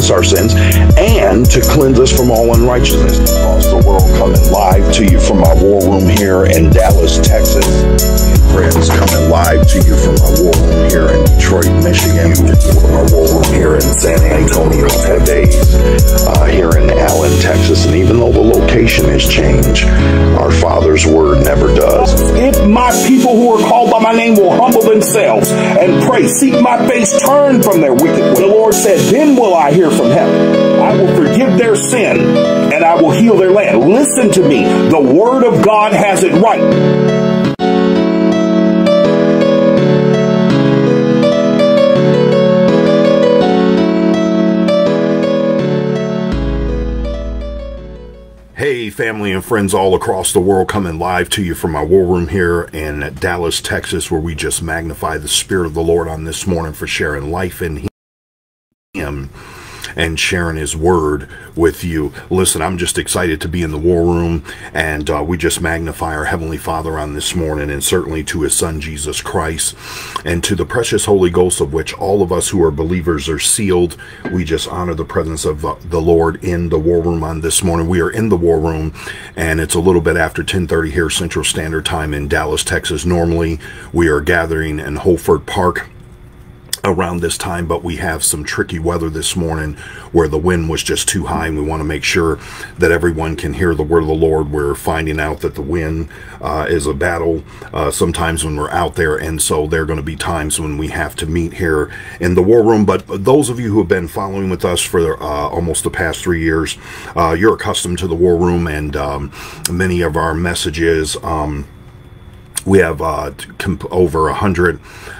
us our sins and to cleanse us from all unrighteousness. Across the world, coming live to you from our war room here in Dallas, Texas. Friends coming live to you from our war room here in Detroit, Michigan. From our war room here in San Antonio, Texas. Uh, here in Allen, Texas. And even though the location has changed, our Father's word never does. If my people who are called by my name will humble themselves and pray, seek my face, turn from their wicked way. The Lord said, then will I hear from heaven. I will forgive their sin and I will heal their land. Listen to me. The word of God has it right. Hey, family and friends all across the world, coming live to you from my war room here in Dallas, Texas, where we just magnify the Spirit of the Lord on this morning for sharing life in Him and sharing his word with you. Listen, I'm just excited to be in the war room, and uh, we just magnify our Heavenly Father on this morning, and certainly to his Son, Jesus Christ, and to the precious Holy Ghost, of which all of us who are believers are sealed. We just honor the presence of uh, the Lord in the war room on this morning. We are in the war room, and it's a little bit after 1030 here Central Standard Time in Dallas, Texas. Normally, we are gathering in Holford Park around this time, but we have some tricky weather this morning where the wind was just too high, and we want to make sure that everyone can hear the word of the Lord. We're finding out that the wind uh, is a battle uh, sometimes when we're out there, and so there are going to be times when we have to meet here in the war room. But those of you who have been following with us for uh, almost the past three years, uh, you're accustomed to the war room and um, many of our messages. Um, we have uh, over a hundred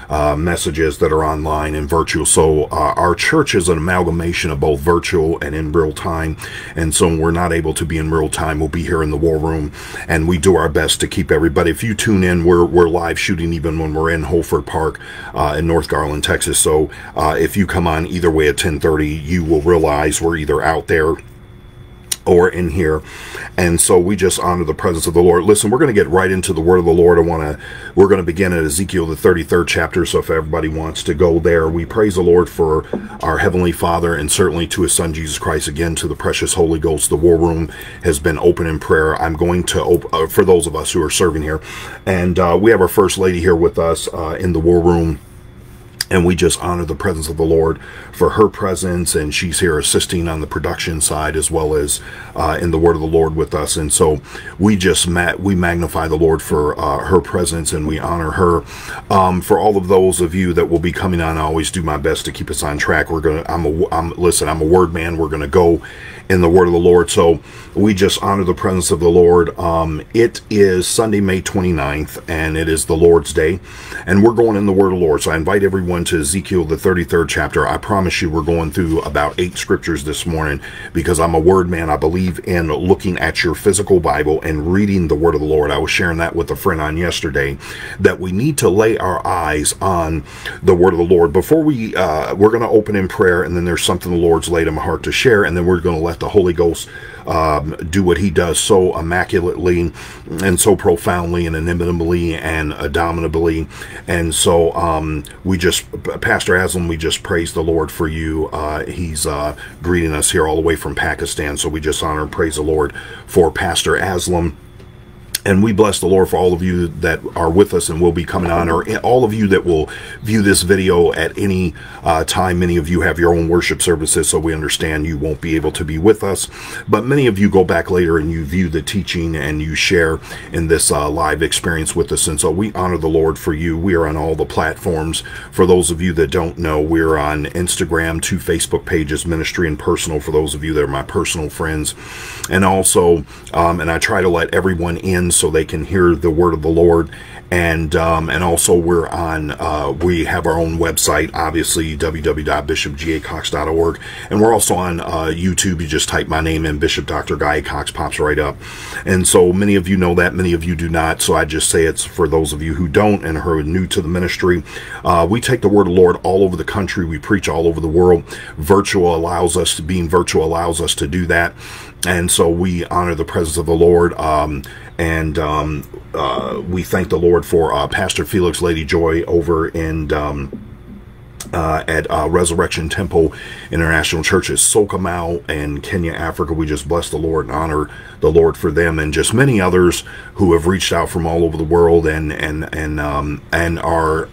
uh, messages that are online and virtual. So uh, our church is an amalgamation of both virtual and in real time. And so we're not able to be in real time, we'll be here in the war room, and we do our best to keep everybody. If you tune in, we're we're live shooting even when we're in Holford Park uh, in North Garland, Texas. So uh, if you come on either way at 10:30, you will realize we're either out there or in here. And so we just honor the presence of the Lord. Listen, we're going to get right into the word of the Lord. I want to, we're going to begin at Ezekiel, the 33rd chapter. So if everybody wants to go there, we praise the Lord for our Heavenly Father and certainly to His Son, Jesus Christ, again, to the precious Holy Ghost. The war room has been open in prayer. I'm going to, op- uh, for those of us who are serving here, and uh, we have our First Lady here with us uh, in the war room and we just honor the presence of the Lord for her presence, and she's here assisting on the production side as well as uh, in the Word of the Lord with us. And so we just ma- we magnify the Lord for uh, her presence, and we honor her. Um, for all of those of you that will be coming on, I always do my best to keep us on track. We're gonna, I'm a, I'm listen, I'm a word man. We're gonna go in the word of the Lord. So we just honor the presence of the Lord. Um, it is Sunday, May 29th, and it is the Lord's Day, and we're going in the word of the Lord. So I invite everyone to Ezekiel, the 33rd chapter. I promise you, we're going through about eight scriptures this morning because I'm a word man. I believe in looking at your physical Bible and reading the word of the Lord. I was sharing that with a friend on yesterday that we need to lay our eyes on the word of the Lord. Before we, uh, we're going to open in prayer, and then there's something the Lord's laid in my heart to share, and then we're going to let the Holy Ghost um, do what he does so immaculately and so profoundly and inimitably and abominably. And so um, we just, Pastor Aslam, we just praise the Lord for you. Uh, he's uh, greeting us here all the way from Pakistan. So we just honor and praise the Lord for Pastor Aslam. And we bless the Lord for all of you that are with us and will be coming on, or all of you that will view this video at any uh, time. Many of you have your own worship services, so we understand you won't be able to be with us. But many of you go back later and you view the teaching and you share in this uh, live experience with us. And so we honor the Lord for you. We are on all the platforms. For those of you that don't know, we're on Instagram, two Facebook pages, Ministry and Personal, for those of you that are my personal friends. And also, um, and I try to let everyone in so they can hear the word of the Lord. And um, and also we're on uh, we have our own website obviously www.bishopgacox.org and we're also on uh, YouTube. You just type my name in Bishop Dr. Guy Cox pops right up. And so many of you know that many of you do not. So I just say it's for those of you who don't and who are new to the ministry. Uh, we take the word of the Lord all over the country. We preach all over the world. Virtual allows us to being virtual allows us to do that and so we honor the presence of the Lord. Um, and um, uh, we thank the Lord for uh, Pastor Felix Lady Joy over in um, uh, at uh, Resurrection Temple International Churches, Sokomau and Kenya, Africa. We just bless the Lord and honor the Lord for them, and just many others who have reached out from all over the world and and and um, and are.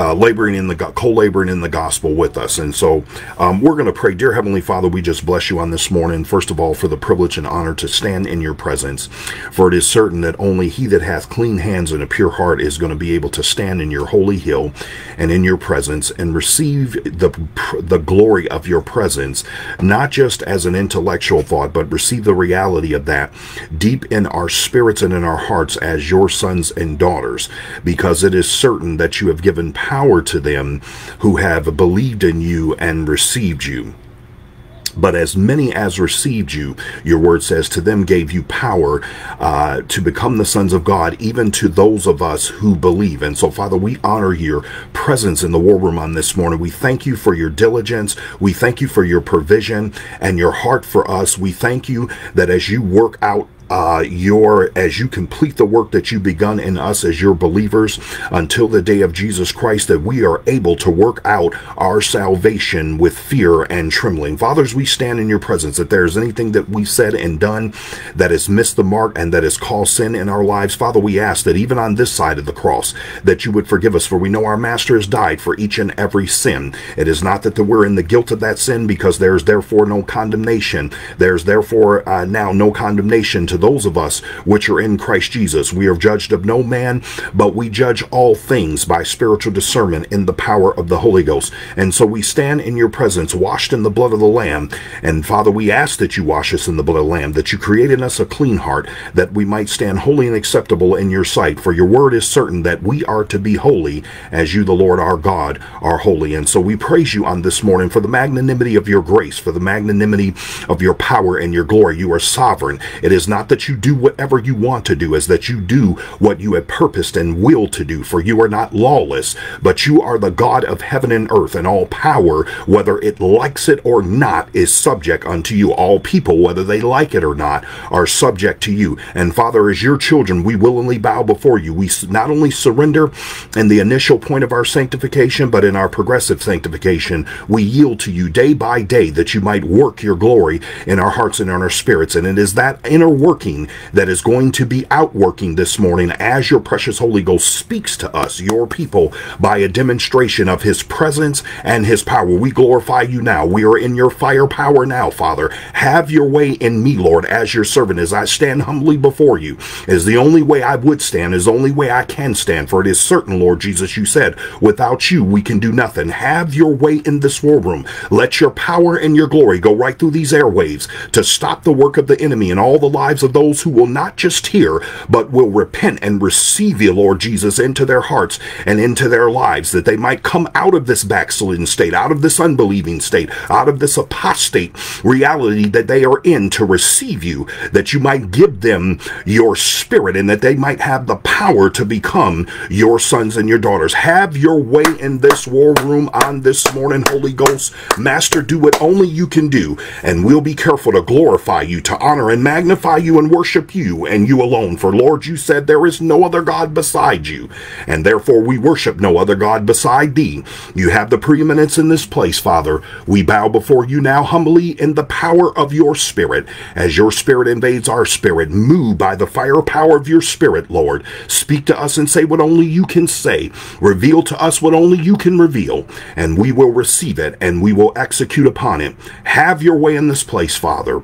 Uh, laboring in the co-laboring in the gospel with us. And so um, we're going to pray. Dear heavenly father we just bless you on this morning first of all for the privilege and honor to stand in your presence. For it is certain that only he that hath clean hands and a pure heart is going to be able to stand in your holy hill and in your presence and receive the the glory of your presence not just as an intellectual thought but receive the reality of that deep in our spirits and in our hearts as your sons and daughters because it is certain that you have given power power to them who have believed in you and received you. But as many as received you, your word says, to them gave you power uh, to become the sons of God, even to those of us who believe. And so, Father, we honor your presence in the war room on this morning. We thank you for your diligence. We thank you for your provision and your heart for us. We thank you that as you work out uh, your as you complete the work that you've begun in us as your believers until the day of Jesus Christ, that we are able to work out our salvation with fear and trembling. Fathers, we stand in your presence. That there is anything that we've said and done that has missed the mark and that has caused sin in our lives, Father, we ask that even on this side of the cross, that you would forgive us, for we know our Master has died for each and every sin. It is not that we're in the guilt of that sin, because there is therefore no condemnation. There's therefore uh, now no condemnation to those of us which are in Christ Jesus. We are judged of no man, but we judge all things by spiritual discernment in the power of the Holy Ghost. And so we stand in your presence, washed in the blood of the Lamb. And Father, we ask that you wash us in the blood of the Lamb, that you create in us a clean heart, that we might stand holy and acceptable in your sight. For your word is certain that we are to be holy as you, the Lord our God, are holy. And so we praise you on this morning for the magnanimity of your grace, for the magnanimity of your power and your glory. You are sovereign. It is not that you do whatever you want to do, is that you do what you have purposed and will to do. For you are not lawless, but you are the God of heaven and earth, and all power, whether it likes it or not, is subject unto you. All people, whether they like it or not, are subject to you. And Father, as your children, we willingly bow before you. We not only surrender in the initial point of our sanctification, but in our progressive sanctification, we yield to you day by day that you might work your glory in our hearts and in our spirits. And it is that inner working working that is going to be outworking this morning as your precious Holy Ghost speaks to us, your people, by a demonstration of his presence and his power. We glorify you now. We are in your firepower now, Father. Have your way in me, Lord, as your servant, as I stand humbly before you. Is the only way I would stand, is the only way I can stand. For it is certain, Lord Jesus, you said, without you we can do nothing. Have your way in this war room. Let your power and your glory go right through these airwaves to stop the work of the enemy and all the lives of those those who will not just hear, but will repent and receive you, Lord Jesus, into their hearts and into their lives, that they might come out of this backslidden state, out of this unbelieving state, out of this apostate reality that they are in to receive you, that you might give them your spirit and that they might have the power to become your sons and your daughters. Have your way in this war room on this morning, Holy Ghost. Master, do what only you can do, and we'll be careful to glorify you, to honor and magnify you and worship you and you alone. For Lord, you said there is no other God beside you, and therefore we worship no other God beside thee. You have the preeminence in this place, Father. We bow before you now humbly in the power of your Spirit. As your Spirit invades our spirit, move by the fire power of your Spirit, Lord. Speak to us and say what only you can say. Reveal to us what only you can reveal, and we will receive it and we will execute upon it. Have your way in this place, Father.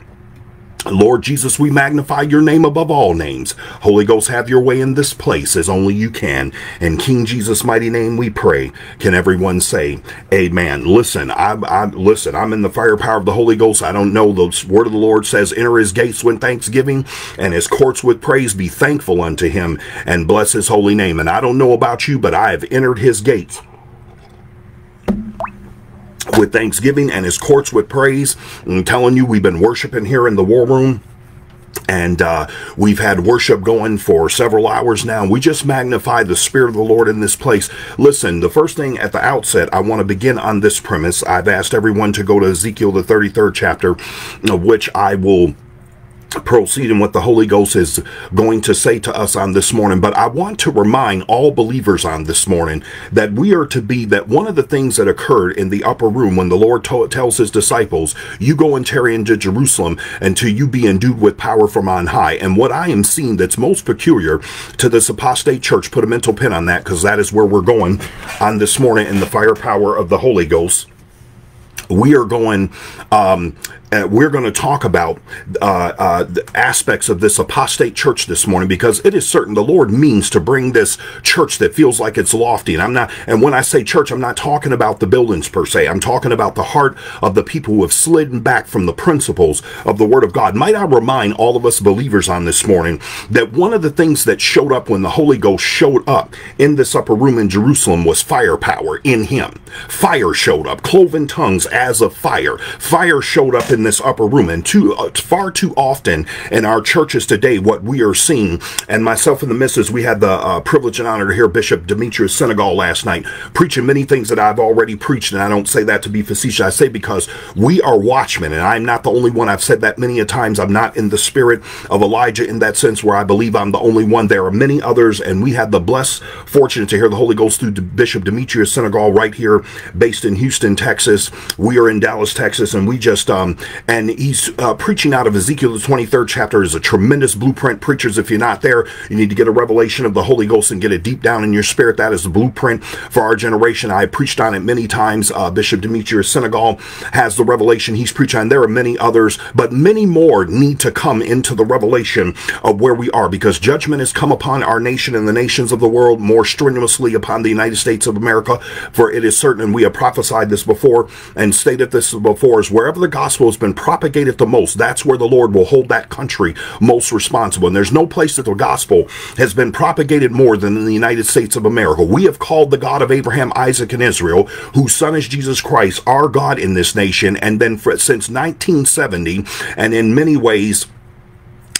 Lord Jesus, we magnify your name above all names. Holy Ghost, have your way in this place as only you can. In King Jesus' mighty name we pray. Can everyone say amen? Listen, I'm, I'm, listen, I'm in the firepower of the Holy Ghost. I don't know. The word of the Lord says, enter his gates with thanksgiving and his courts with praise. Be thankful unto him and bless his holy name. And I don't know about you, but I have entered his gates with thanksgiving and his courts with praise. I'm telling you, we've been worshiping here in the war room and uh, we've had worship going for several hours now. We just magnify the Spirit of the Lord in this place. Listen, the first thing at the outset, I want to begin on this premise. I've asked everyone to go to Ezekiel, the 33rd chapter, which I will proceeding what the Holy Ghost is going to say to us on this morning. But I want to remind all believers on this morning that we are to be that one of the things that occurred in the upper room when the Lord tells his disciples, you go and tarry into Jerusalem until you be endued with power from on high. And what I am seeing that's most peculiar to this apostate church, put a mental pin on that because that is where we're going on this morning in the firepower of the Holy Ghost we are going um, uh, we're going to talk about uh, uh, the aspects of this apostate church this morning because it is certain the Lord means to bring this church that feels like it's lofty. And I'm not, and when I say church, I'm not talking about the buildings per se. I'm talking about the heart of the people who have slidden back from the principles of the Word of God. Might I remind all of us believers on this morning that one of the things that showed up when the Holy Ghost showed up in this upper room in Jerusalem was firepower in Him. Fire showed up, cloven tongues as of fire. Fire showed up in this upper room. And too uh, far too often in our churches today, what we are seeing, and myself and the missus, we had the uh, privilege and honor to hear Bishop Demetrius Senegal last night preaching many things that I've already preached. And I don't say that to be facetious. I say because we are watchmen, and I'm not the only one. I've said that many a times. I'm not in the spirit of Elijah in that sense where I believe I'm the only one. There are many others, and we had the blessed fortune to hear the Holy Ghost through Bishop Demetrius Senegal right here, based in Houston, Texas. We are in Dallas, Texas, and we just um, and he's uh, preaching out of Ezekiel the 23rd chapter is a tremendous blueprint. Preachers, if you're not there, you need to get a revelation of the Holy Ghost and get it deep down in your spirit. That is the blueprint for our generation. I preached on it many times. Uh, Bishop Demetrius Senegal has the revelation he's preached on. There are many others, but many more need to come into the revelation of where we are because judgment has come upon our nation and the nations of the world more strenuously upon the United States of America. For it is certain, and we have prophesied this before and stated this before, is wherever the gospel has been propagated the most, that's where the Lord will hold that country most responsible. And there's no place that the gospel has been propagated more than in the United States of America. We have called the God of Abraham, Isaac, and Israel, whose son is Jesus Christ, our God in this nation, and then for, since 1970, and in many ways,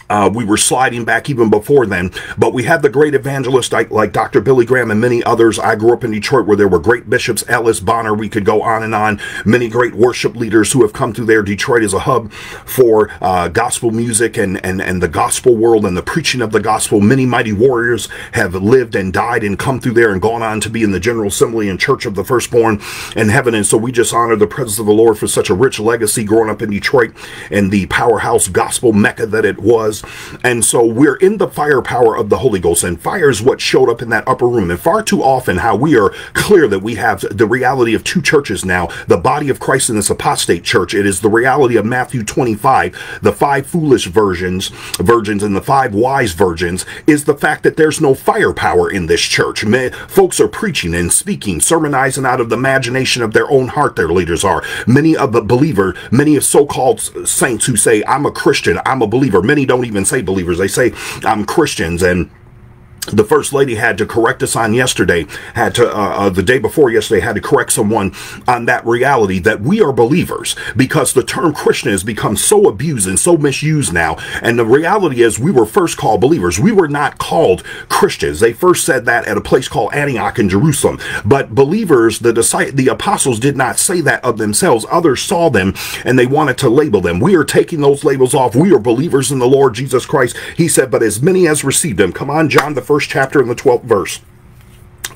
uh, we were sliding back even before then, but we had the great evangelists like, like, Dr. Billy Graham and many others. I grew up in Detroit where there were great bishops, Ellis Bonner. We could go on and on. Many great worship leaders who have come through there. Detroit is a hub for uh, gospel music and, and, and the gospel world and the preaching of the gospel. Many mighty warriors have lived and died and come through there and gone on to be in the General Assembly and Church of the Firstborn in heaven. And so we just honor the presence of the Lord for such a rich legacy growing up in Detroit and the powerhouse gospel mecca that it was was. And so we're in the firepower of the Holy Ghost, and fire is what showed up in that upper room. And far too often, how we are clear that we have the reality of two churches now the body of Christ in this apostate church. It is the reality of Matthew 25, the five foolish virgins, virgins, and the five wise virgins, is the fact that there's no firepower in this church. folks are preaching and speaking, sermonizing out of the imagination of their own heart, their leaders are. Many of the believer, many of so called saints who say, I'm a Christian, I'm a believer, many don't even say believers. They say I'm Christians and the first lady had to correct us on yesterday, had to, uh, uh, the day before yesterday, had to correct someone on that reality that we are believers because the term Christian has become so abused and so misused now. And the reality is, we were first called believers. We were not called Christians. They first said that at a place called Antioch in Jerusalem. But believers, the the apostles did not say that of themselves. Others saw them and they wanted to label them. We are taking those labels off. We are believers in the Lord Jesus Christ. He said, but as many as received him, come on, John, the first first chapter and the 12th verse.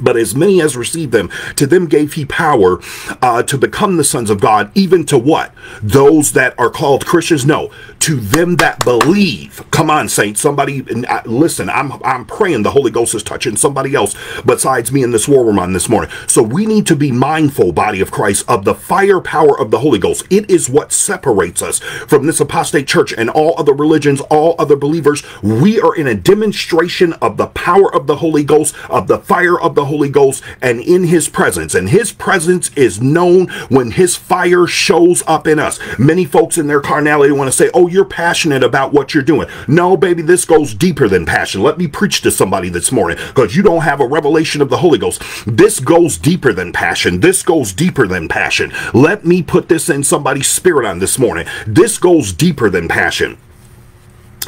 But as many as received them, to them gave he power uh, to become the sons of God, even to what? Those that are called Christians? No, to them that believe. Come on, saints. Somebody, uh, listen, I'm, I'm praying the Holy Ghost is touching somebody else besides me in this war room on this morning. So we need to be mindful, body of Christ, of the firepower of the Holy Ghost. It is what separates us from this apostate church and all other religions, all other believers. We are in a demonstration of the power of the Holy Ghost, of the fire of the Holy Ghost, and in his presence. And his presence is known when his fire shows up in us. Many folks in their carnality want to say, oh, you're passionate about what you're doing. No, baby, this goes deeper than passion. Let me preach to somebody this morning because you don't have a revelation of the Holy Ghost. This goes deeper than passion. This goes deeper than passion. Let me put this in somebody's spirit on this morning. This goes deeper than passion.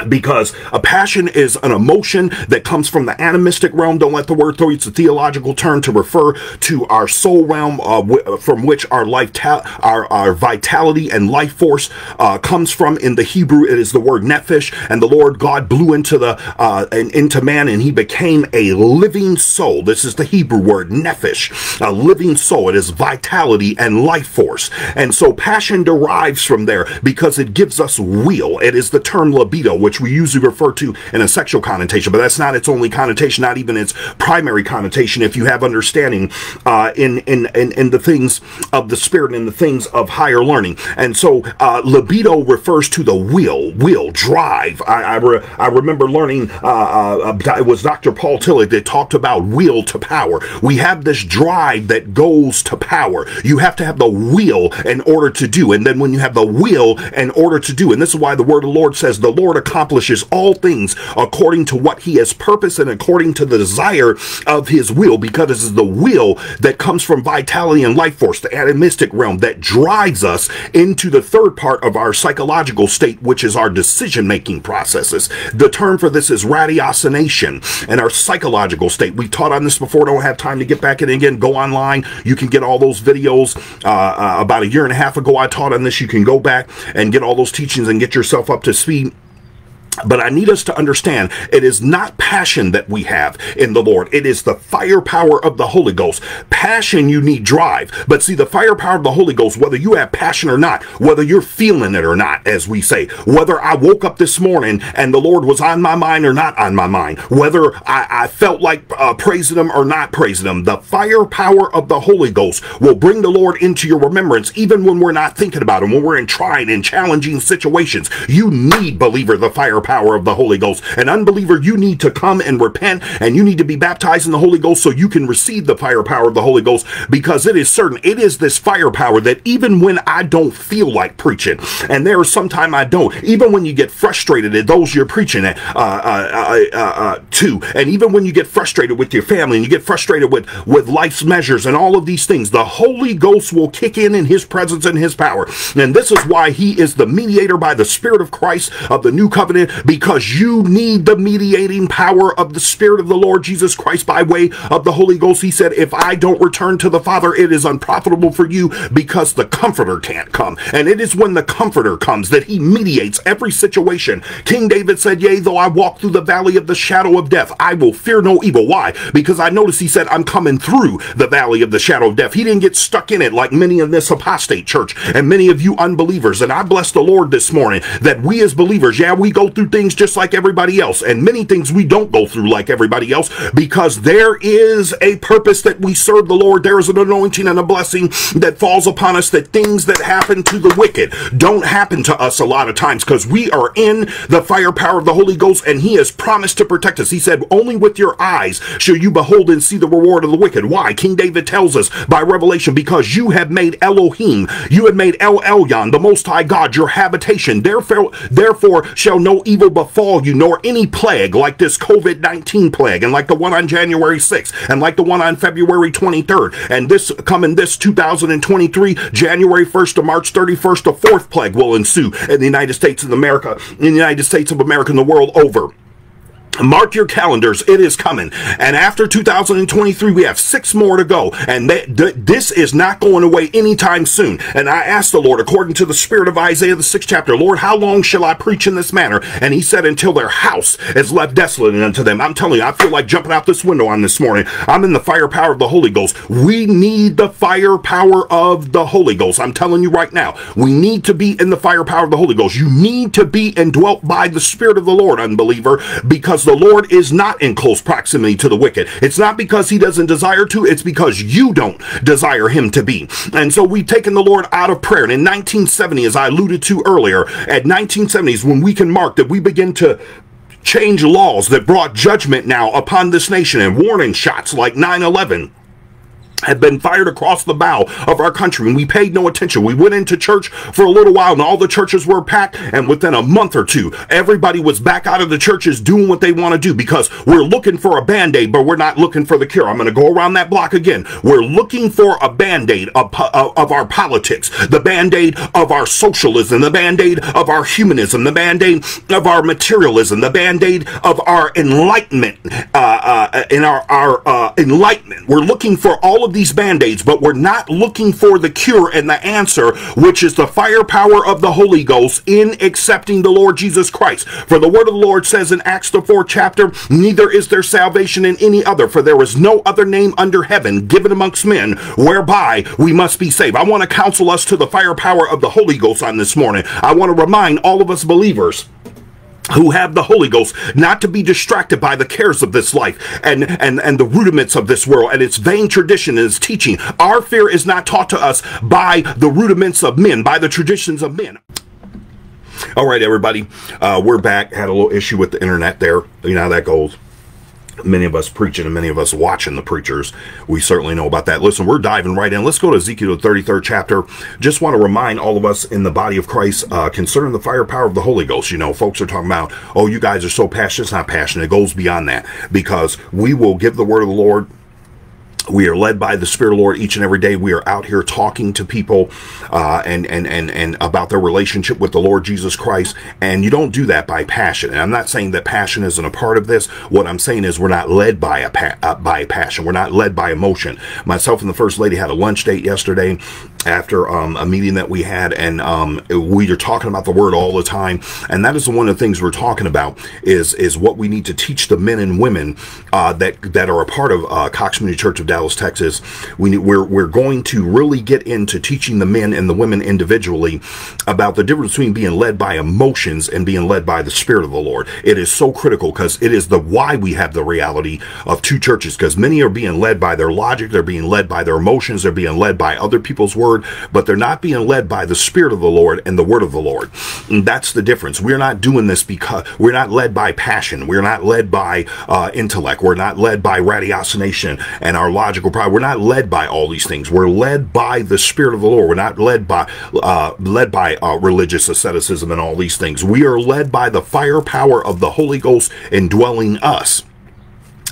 Because a passion is an emotion that comes from the animistic realm. Don't let the word throw you. It's a theological term to refer to our soul realm, uh, from which our life, our, our vitality and life force uh, comes from. In the Hebrew, it is the word nephesh, and the Lord God blew into the uh, and into man, and he became a living soul. This is the Hebrew word nephesh, a living soul. It is vitality and life force, and so passion derives from there because it gives us will. It is the term libido which we usually refer to in a sexual connotation, but that's not its only connotation, not even its primary connotation. If you have understanding uh, in, in, in in the things of the spirit and the things of higher learning, and so uh, libido refers to the will, will, drive. I I, re I remember learning uh, uh, uh it was Dr. Paul Tillich that talked about will to power. We have this drive that goes to power. You have to have the will in order to do, and then when you have the will in order to do, and this is why the word of the Lord says the Lord accomplishes all things according to what he has purposed and according to the desire of his will, because this is the will that comes from vitality and life force, the animistic realm that drives us into the third part of our psychological state, which is our decision making processes. The term for this is ratiocination and our psychological state. We taught on this before, don't have time to get back in again. Go online. You can get all those videos. Uh, uh, about a year and a half ago, I taught on this. You can go back and get all those teachings and get yourself up to speed. But I need us to understand it is not passion that we have in the Lord. It is the firepower of the Holy Ghost. Passion, you need drive. But see, the firepower of the Holy Ghost, whether you have passion or not, whether you're feeling it or not, as we say, whether I woke up this morning and the Lord was on my mind or not on my mind, whether I, I felt like uh, praising Him or not praising Him, the firepower of the Holy Ghost will bring the Lord into your remembrance, even when we're not thinking about Him, when we're in trying and challenging situations. You need, believer, the fire power of the Holy Ghost. An unbeliever, you need to come and repent and you need to be baptized in the Holy Ghost so you can receive the firepower of the Holy Ghost because it is certain. It is this firepower that even when I don't feel like preaching, and there is sometime I don't, even when you get frustrated at those you're preaching at, uh, uh, uh, uh, to, and even when you get frustrated with your family and you get frustrated with, with life's measures and all of these things, the Holy Ghost will kick in in His presence and His power. And this is why He is the mediator by the Spirit of Christ of the new covenant because you need the mediating power of the Spirit of the Lord Jesus Christ by way of the Holy Ghost. He said, If I don't return to the Father, it is unprofitable for you because the Comforter can't come. And it is when the Comforter comes that He mediates every situation. King David said, Yea, though I walk through the valley of the shadow of death, I will fear no evil. Why? Because I noticed He said, I'm coming through the valley of the shadow of death. He didn't get stuck in it like many in this apostate church and many of you unbelievers. And I bless the Lord this morning that we as believers, yeah, we go through things just like everybody else, and many things we don't go through like everybody else because there is a purpose that we serve the Lord. There is an anointing and a blessing that falls upon us that things that happen to the wicked don't happen to us a lot of times because we are in the firepower of the Holy Ghost and He has promised to protect us. He said, Only with your eyes shall you behold and see the reward of the wicked. Why? King David tells us by revelation, because you have made Elohim, you have made El Elyon, the Most High God, your habitation. Therefore, therefore shall no evil befall you, nor any plague like this COVID 19 plague, and like the one on January 6th, and like the one on February 23rd, and this coming this 2023, January 1st to March 31st, a fourth plague will ensue in the United States of America, in the United States of America, and the world over. Mark your calendars. It is coming. And after 2023, we have six more to go. And th this is not going away anytime soon. And I asked the Lord, according to the spirit of Isaiah, the sixth chapter, Lord, how long shall I preach in this manner? And he said, until their house is left desolate unto them. I'm telling you, I feel like jumping out this window on this morning. I'm in the firepower of the Holy Ghost. We need the firepower of the Holy Ghost. I'm telling you right now, we need to be in the firepower of the Holy Ghost. You need to be indwelt by the Spirit of the Lord, unbeliever, because because the Lord is not in close proximity to the wicked. It's not because he doesn't desire to, it's because you don't desire him to be. And so we've taken the Lord out of prayer. And in 1970, as I alluded to earlier, at 1970s, when we can mark that we begin to change laws that brought judgment now upon this nation and warning shots like 9 11 had been fired across the bow of our country and we paid no attention. We went into church for a little while and all the churches were packed and within a month or two everybody was back out of the churches doing what they want to do because we're looking for a band-aid but we're not looking for the cure. I'm going to go around that block again. We're looking for a band-aid of, of our politics, the band-aid of our socialism, the band-aid of our humanism, the band-aid of our materialism, the band-aid of our enlightenment, uh, uh, in our, our uh, enlightenment. We're looking for all of these band-aids, but we're not looking for the cure and the answer, which is the firepower of the Holy Ghost in accepting the Lord Jesus Christ. For the word of the Lord says in Acts the fourth chapter, neither is there salvation in any other, for there is no other name under heaven given amongst men whereby we must be saved. I want to counsel us to the firepower of the Holy Ghost on this morning. I want to remind all of us believers who have the Holy Ghost, not to be distracted by the cares of this life and, and, and the rudiments of this world and its vain tradition and its teaching. Our fear is not taught to us by the rudiments of men, by the traditions of men. All right, everybody, uh, we're back. Had a little issue with the internet there. You know how that goes many of us preaching and many of us watching the preachers, we certainly know about that. Listen, we're diving right in. Let's go to Ezekiel, the 33rd chapter. Just want to remind all of us in the body of Christ uh, concerning the firepower of the Holy Ghost. You know, folks are talking about, oh, you guys are so passionate. It's not passionate. It goes beyond that because we will give the word of the Lord we are led by the Spirit of Lord each and every day. We are out here talking to people uh, and, and, and, and about their relationship with the Lord Jesus Christ. And you don't do that by passion. And I'm not saying that passion isn't a part of this. What I'm saying is we're not led by a, pa- uh, by passion. We're not led by emotion. Myself and the First Lady had a lunch date yesterday after um, a meeting that we had. And um, we are talking about the Word all the time. And that is one of the things we're talking about is, is what we need to teach the men and women uh, that, that are a part of uh, Cox Community Church of Dallas, Texas. We, we're, we're going to really get into teaching the men and the women individually about the difference between being led by emotions and being led by the Spirit of the Lord. It is so critical because it is the why we have the reality of two churches because many are being led by their logic, they're being led by their emotions, they're being led by other people's word, but they're not being led by the Spirit of the Lord and the word of the Lord. And that's the difference. We're not doing this because we're not led by passion. We're not led by uh, intellect. We're not led by ratiocination and our pride. We're not led by all these things. We're led by the Spirit of the Lord. We're not led by uh, led by uh, religious asceticism and all these things. We are led by the firepower of the Holy Ghost indwelling us.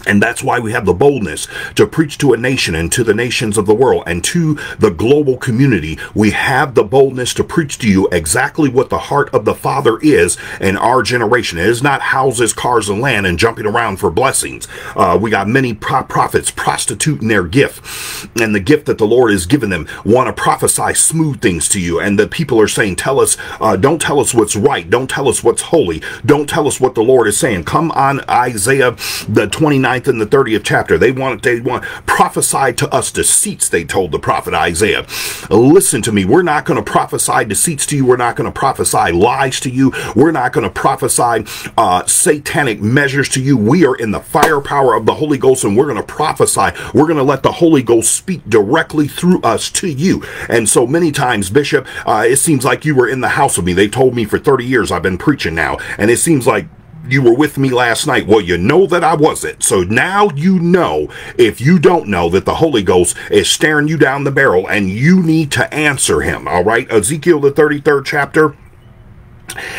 And that's why we have the boldness to preach to a nation and to the nations of the world and to the global community. We have the boldness to preach to you exactly what the heart of the Father is in our generation. It is not houses, cars, and land and jumping around for blessings. Uh, we got many pro prophets prostituting their gift and the gift that the Lord has given them want to prophesy smooth things to you. And the people are saying, tell us, uh, don't tell us what's right. Don't tell us what's holy. Don't tell us what the Lord is saying. Come on Isaiah, the 29 29th and the 30th chapter. They want they want prophesy to us deceits, they told the prophet Isaiah. Listen to me, we're not going to prophesy deceits to you. We're not going to prophesy lies to you. We're not going to prophesy uh, satanic measures to you. We are in the firepower of the Holy Ghost and we're going to prophesy. We're going to let the Holy Ghost speak directly through us to you. And so many times, Bishop, uh, it seems like you were in the house with me. They told me for 30 years I've been preaching now. And it seems like you were with me last night. Well, you know that I wasn't. So now you know, if you don't know, that the Holy Ghost is staring you down the barrel and you need to answer him. All right. Ezekiel, the 33rd chapter.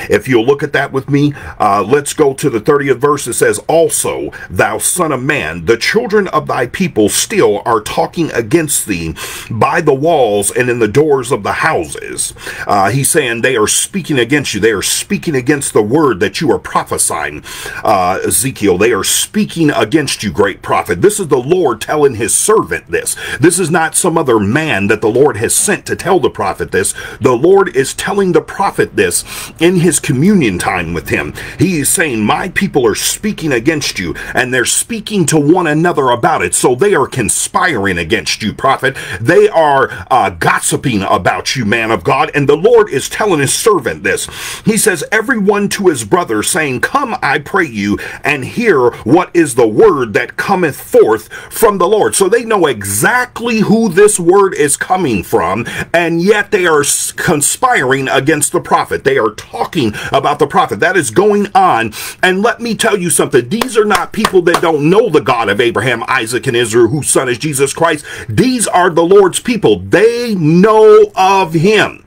If you'll look at that with me, uh, let's go to the 30th verse. It says, Also, thou son of man, the children of thy people still are talking against thee by the walls and in the doors of the houses. Uh, he's saying they are speaking against you. They are speaking against the word that you are prophesying, uh, Ezekiel. They are speaking against you, great prophet. This is the Lord telling his servant this. This is not some other man that the Lord has sent to tell the prophet this. The Lord is telling the prophet this in his communion time with him. He is saying, My people are speaking against you, and they're speaking to one another about it. So they are conspiring against you, prophet. They are uh, gossiping about you, man of God. And the Lord is telling his servant this. He says, Everyone to his brother, saying, Come, I pray you, and hear what is the word that cometh forth from the Lord. So they know exactly who this word is coming from, and yet they are conspiring against the prophet. They are talking about the prophet. That is going on. And let me tell you something. These are not people that don't know the God of Abraham, Isaac, and Israel, whose son is Jesus Christ. These are the Lord's people. They know of him.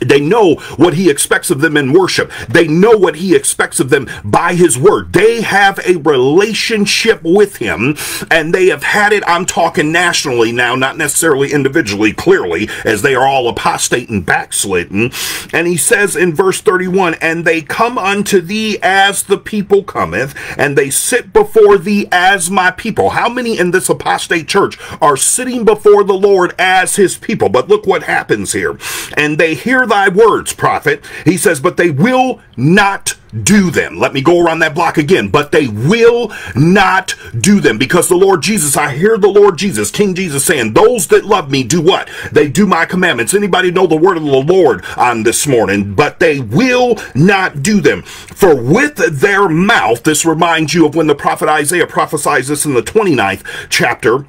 They know what he expects of them in worship. They know what he expects of them by his word. They have a relationship with him and they have had it. I'm talking nationally now, not necessarily individually, clearly, as they are all apostate and backslidden. And he says in verse 31, and they come unto thee as the people cometh, and they sit before thee as my people. How many in this apostate church are sitting before the Lord as his people? But look what happens here. And they hear thy words, prophet. He says, but they will not do them. Let me go around that block again. But they will not do them because the Lord Jesus, I hear the Lord Jesus, King Jesus saying, those that love me do what? They do my commandments. Anybody know the word of the Lord on this morning? But they will not do them. For with their mouth, this reminds you of when the prophet Isaiah prophesies this in the 29th chapter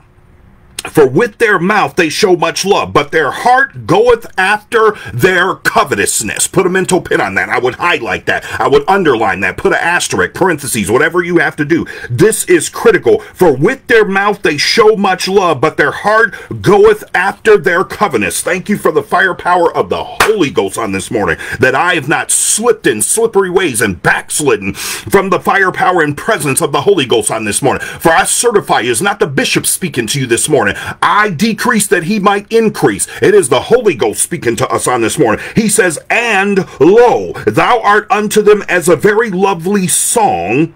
for with their mouth they show much love, but their heart goeth after their covetousness. Put a mental pin on that. I would highlight that. I would underline that. Put an asterisk, parentheses, whatever you have to do. This is critical. For with their mouth they show much love, but their heart goeth after their covetousness. Thank you for the firepower of the Holy Ghost on this morning, that I have not slipped in slippery ways and backslidden from the firepower and presence of the Holy Ghost on this morning. For I certify is not the bishop speaking to you this morning morning. I decrease that he might increase. It is the Holy Ghost speaking to us on this morning. He says, And lo, thou art unto them as a very lovely song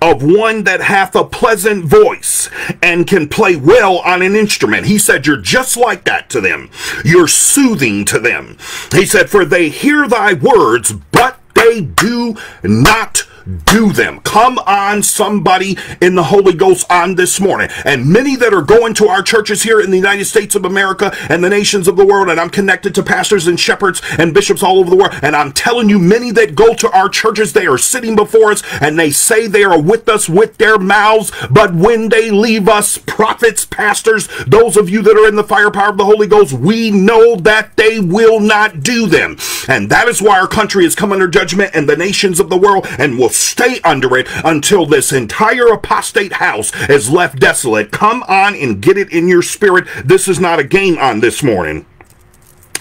of one that hath a pleasant voice and can play well on an instrument. He said, You're just like that to them. You're soothing to them. He said, For they hear thy words, but they do not do them. Come on, somebody in the Holy Ghost on this morning. And many that are going to our churches here in the United States of America and the nations of the world, and I'm connected to pastors and shepherds and bishops all over the world, and I'm telling you, many that go to our churches, they are sitting before us and they say they are with us with their mouths, but when they leave us, prophets, pastors, those of you that are in the firepower of the Holy Ghost, we know that they will not do them. And that is why our country has come under judgment and the nations of the world and will stay under it until this entire apostate house is left desolate. Come on and get it in your spirit. This is not a game on this morning.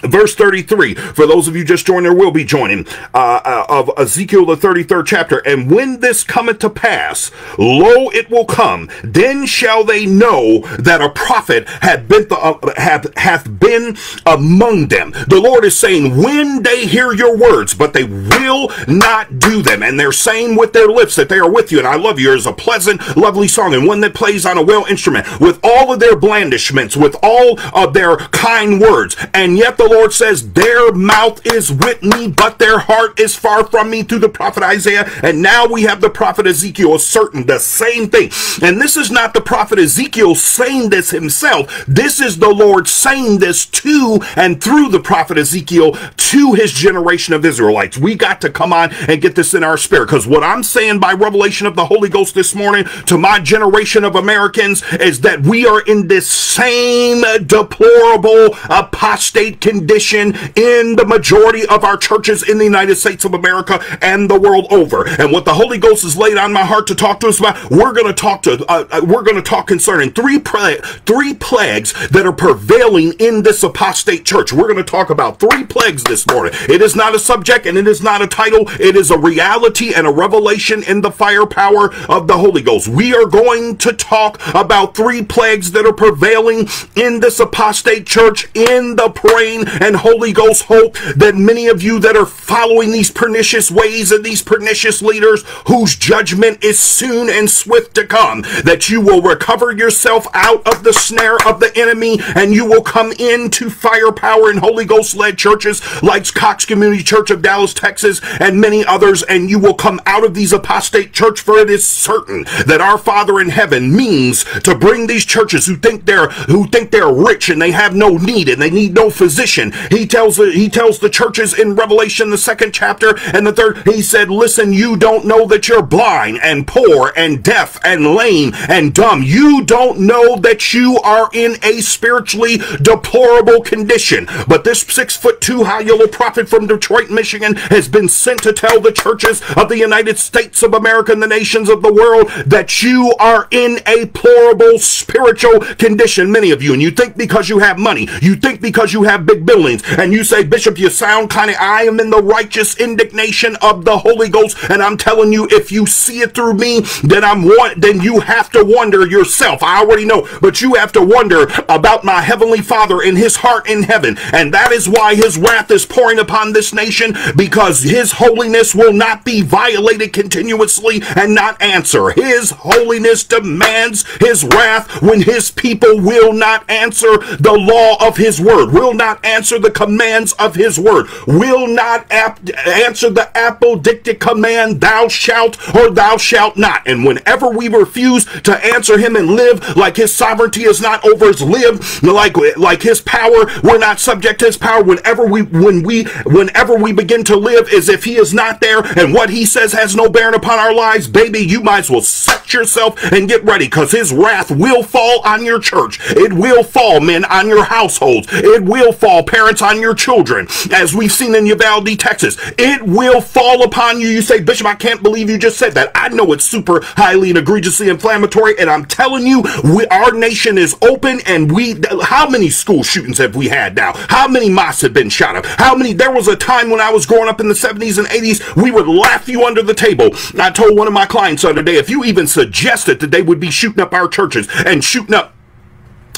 Verse 33, for those of you just joined or will be joining, uh, uh, of Ezekiel, the 33rd chapter. And when this cometh to pass, lo, it will come. Then shall they know that a prophet hath been, uh, hath, hath been among them. The Lord is saying, when they hear your words, but they will not do them. And they're saying with their lips that they are with you. And I love you. It's a pleasant, lovely song. And one that plays on a well instrument with all of their blandishments, with all of their kind words. And yet the the Lord says, Their mouth is with me, but their heart is far from me, through the prophet Isaiah. And now we have the prophet Ezekiel asserting the same thing. And this is not the prophet Ezekiel saying this himself. This is the Lord saying this to and through the prophet Ezekiel to his generation of Israelites. We got to come on and get this in our spirit because what I'm saying by revelation of the Holy Ghost this morning to my generation of Americans is that we are in this same deplorable apostate condition condition in the majority of our churches in the United States of America and the world over. And what the Holy Ghost has laid on my heart to talk to us about, we're going to talk to, uh, uh we're going to talk concerning three pla- three plagues that are prevailing in this apostate church. We're going to talk about three plagues this morning. It is not a subject and it is not a title. It is a reality and a revelation in the firepower of the Holy Ghost. We are going to talk about three plagues that are prevailing in this apostate church in the praying and Holy Ghost hope that many of you that are following these pernicious ways and these pernicious leaders whose judgment is soon and swift to come, that you will recover yourself out of the snare of the enemy and you will come into firepower and Holy Ghost led churches like Cox Community Church of Dallas, Texas, and many others, and you will come out of these apostate church, for it is certain that our Father in heaven means to bring these churches who think they're who think they're rich and they have no need and they need no physician condition. He tells the, he tells the churches in Revelation the second chapter and the third. He said, "Listen, you don't know that you're blind and poor and deaf and lame and dumb. You don't know that you are in a spiritually deplorable condition." But this six foot two high yellow prophet from Detroit, Michigan, has been sent to tell the churches of the United States of America and the nations of the world that you are in a deplorable spiritual condition. Many of you, and you think because you have money, you think because you have big buildings, and you say, Bishop, you sound kind of, I am in the righteous indignation of the Holy Ghost, and I'm telling you, if you see it through me, then I'm one, then you have to wonder yourself. I already know, but you have to wonder about my heavenly Father and His heart in heaven, and that is why His wrath is pouring upon this nation because His holiness will not be violated continuously and not answer. His holiness demands His wrath when His people will not answer the law of his word, will not answer the commands of his word, will not answer the apodictic command, thou shalt or thou shalt not. And whenever we refuse to answer him and live like his sovereignty is not over us, live like, like his power, we're not subject to his power. Whenever we, when we, whenever we begin to live as if he is not there and what he says has no bearing upon our lives, baby, you might as well set yourself and get ready because his wrath will fall on your church. It will fall, men, on your households. It will fall, parents, on your children. As we've seen in Uvalde, Texas, it will fall upon you. You say, Bishop, I can't believe you just said that. I know it's super highly and egregiously inflammatory, and I'm telling you, we, our nation is open, and we, how many school shootings have we had now? How many mosques have been shot up? How many, there was a time when I was growing up in the 70s and 80s, we would laugh you under the table. I told one of my clients the other day, if you even suggested that they would be shooting up our churches and shooting up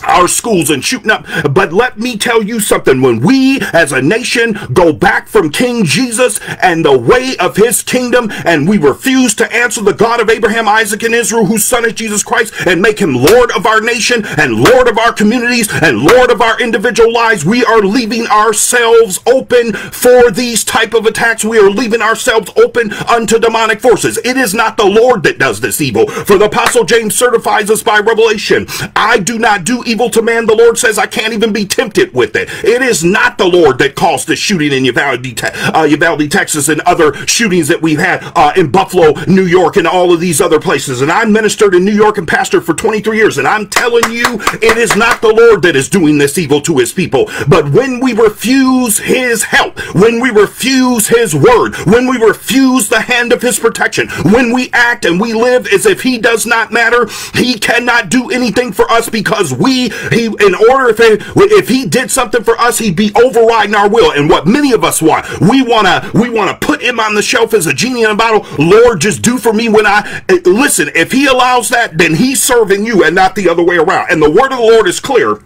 our schools and shooting up. But let me tell you something. When we as a nation go back from King Jesus and the way of his kingdom, and we refuse to answer the God of Abraham, Isaac, and Israel, whose son is Jesus Christ, and make him Lord of our nation and Lord of our communities and Lord of our individual lives, we are leaving ourselves open for these type of attacks. We are leaving ourselves open unto demonic forces. It is not the Lord that does this evil. For the apostle James certifies us by revelation. I do not do evil to man, the Lord says I can't even be tempted with it. It is not the Lord that caused the shooting in Uvalde, uh, Uvalde Texas, and other shootings that we've had uh, in Buffalo, New York, and all of these other places. And I ministered in New York and pastored for 23 years. And I'm telling you, it is not the Lord that is doing this evil to his people. But when we refuse his help, when we refuse his word, when we refuse the hand of his protection, when we act and we live as if he does not matter, he cannot do anything for us because we he in order if if he did something for us, he'd be overriding our will. And what many of us want, we wanna we wanna put him on the shelf as a genie in a bottle. Lord, just do for me when I eh, listen. If he allows that, then he's serving you and not the other way around. And the word of the Lord is clear.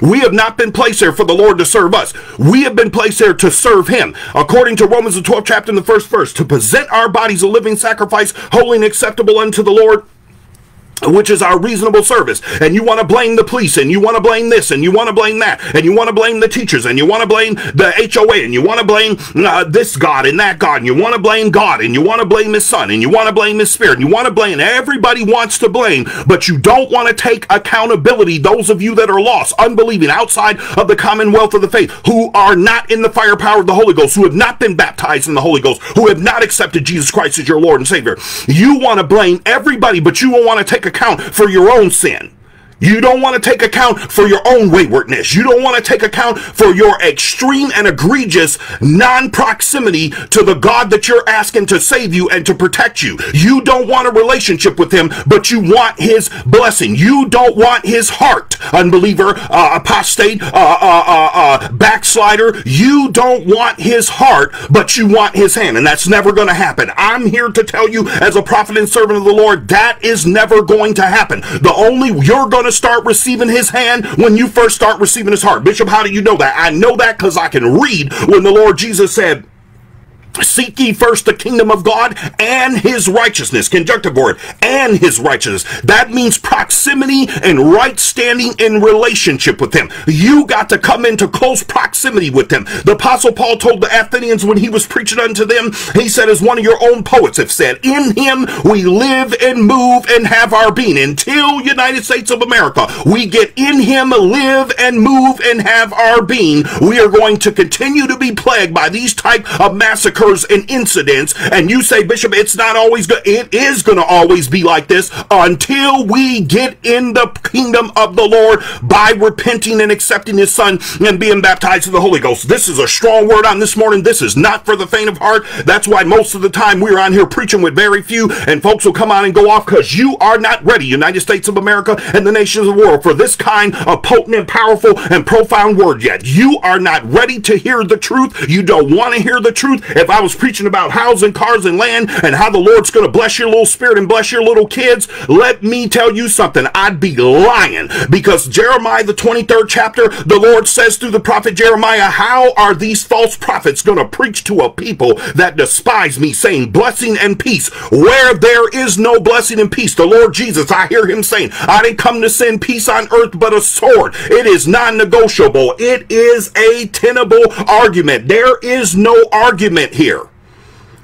We have not been placed there for the Lord to serve us. We have been placed there to serve Him. According to Romans the 12th chapter in the first verse, to present our bodies a living sacrifice, holy and acceptable unto the Lord which is our reasonable service. And you want to blame the police, and you want to blame this, and you want to blame that, and you want to blame the teachers, and you want to blame the HOA, and you want to blame uh, this God and that God, and you want to blame God, and you want to blame His Son, and you want to blame His Spirit, and you want to blame. Everybody wants to blame, but you don't want to take accountability. Those of you that are lost, unbelieving, outside of the commonwealth of the faith, who are not in the firepower of the Holy Ghost, who have not been baptized in the Holy Ghost, who have not accepted Jesus Christ as your Lord and Savior. You want to blame everybody, but you will want to take account for your own sin. You don't want to take account for your own waywardness. You don't want to take account for your extreme and egregious non-proximity to the God that you're asking to save you and to protect you. You don't want a relationship with him, but you want his blessing. You don't want his heart, unbeliever, uh, apostate, uh, uh, uh, uh backslider. You don't want his heart, but you want his hand, and that's never going to happen. I'm here to tell you as a prophet and servant of the Lord, that is never going to happen. The only you're going to start receiving his hand when you first start receiving his heart. Bishop, how do you know that? I know that because I can read when the Lord Jesus said, Seek ye first the kingdom of God and his righteousness. Conjunctive word, and his righteousness. That means proximity and right standing in relationship with him. You got to come into close proximity with him. The apostle Paul told the Athenians when he was preaching unto them, he said, as one of your own poets have said, in him we live and move and have our being. Until United States of America, we get in him, live and move and have our being. We are going to continue to be plagued by these type of massacres occurs in incidents, and you say, Bishop, it's not always good. It is going to always be like this until we get in the kingdom of the Lord by repenting and accepting His Son and being baptized in the Holy Ghost. This is a strong word on this morning. This is not for the faint of heart. That's why most of the time we're on here preaching with very few, and folks will come on and go off because you are not ready, United States of America and the nations of the world, for this kind of potent and powerful and profound word yet. You are not ready to hear the truth. You don't want to hear the truth. If I was preaching about housing, cars, and land and how the Lord's going to bless your little spirit and bless your little kids, let me tell you something. I'd be lying because Jeremiah, the 23rd chapter, the Lord says through the prophet Jeremiah, How are these false prophets going to preach to a people that despise me, saying blessing and peace, where there is no blessing and peace? The Lord Jesus, I hear him saying, I didn't come to send peace on earth, but a sword. It is non negotiable, it is a tenable argument. There is no argument here here.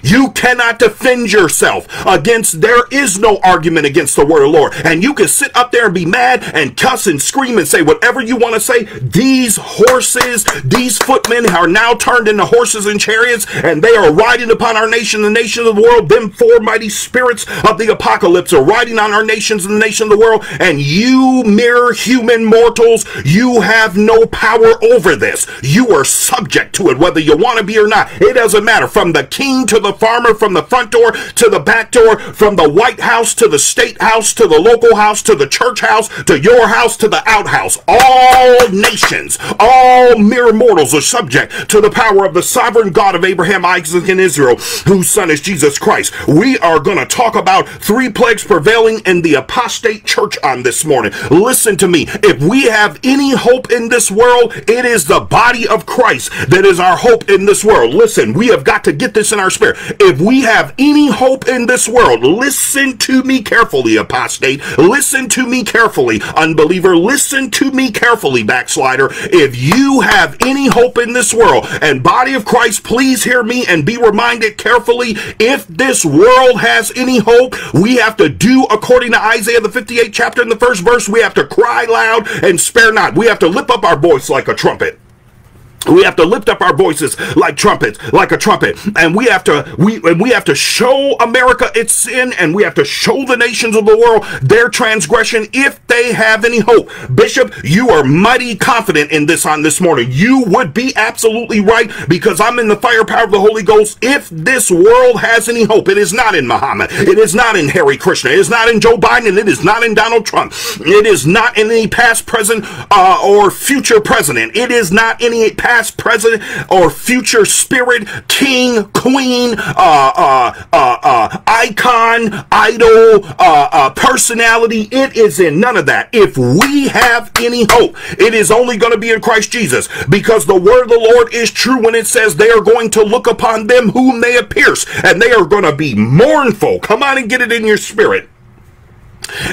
You cannot defend yourself against, there is no argument against the word of the Lord. And you can sit up there and be mad and cuss and scream and say whatever you want to say. These horses, these footmen are now turned into horses and chariots, and they are riding upon our nation, the nation of the world. Them four mighty spirits of the apocalypse are riding on our nations and the nation of the world. And you, mere human mortals, you have no power over this. You are subject to it, whether you want to be or not. It doesn't matter. From the king to the the farmer from the front door to the back door, from the White House to the State House to the local house to the church house to your house to the outhouse. All nations, all mere mortals are subject to the power of the sovereign God of Abraham, Isaac, and Israel, whose son is Jesus Christ. We are going to talk about three plagues prevailing in the apostate church on this morning. Listen to me. If we have any hope in this world, it is the body of Christ that is our hope in this world. Listen, we have got to get this in our spirit. If we have any hope in this world, listen to me carefully, apostate. Listen to me carefully, unbeliever. Listen to me carefully, backslider. If you have any hope in this world, and body of Christ, please hear me and be reminded carefully. If this world has any hope, we have to do according to Isaiah the 58th chapter in the first verse. We have to cry loud and spare not. We have to lift up our voice like a trumpet. We have to lift up our voices like trumpets, like a trumpet, and we have to we and we have to show America its sin, and we have to show the nations of the world their transgression if they have any hope. Bishop, you are mighty confident in this on this morning. You would be absolutely right because I'm in the firepower of the Holy Ghost. If this world has any hope, it is not in Muhammad. It is not in Hare Krishna. It is not in Joe Biden, it is not in Donald Trump. It is not in any past, present, uh, or future president. It is not any past past, present, or future spirit, king, queen, uh, uh, uh, uh icon, idol, uh, uh, personality. It is in none of that. If we have any hope, it is only going to be in Christ Jesus because the word of the Lord is true when it says they are going to look upon them whom they have pierced and they are going to be mournful. Come on and get it in your spirit.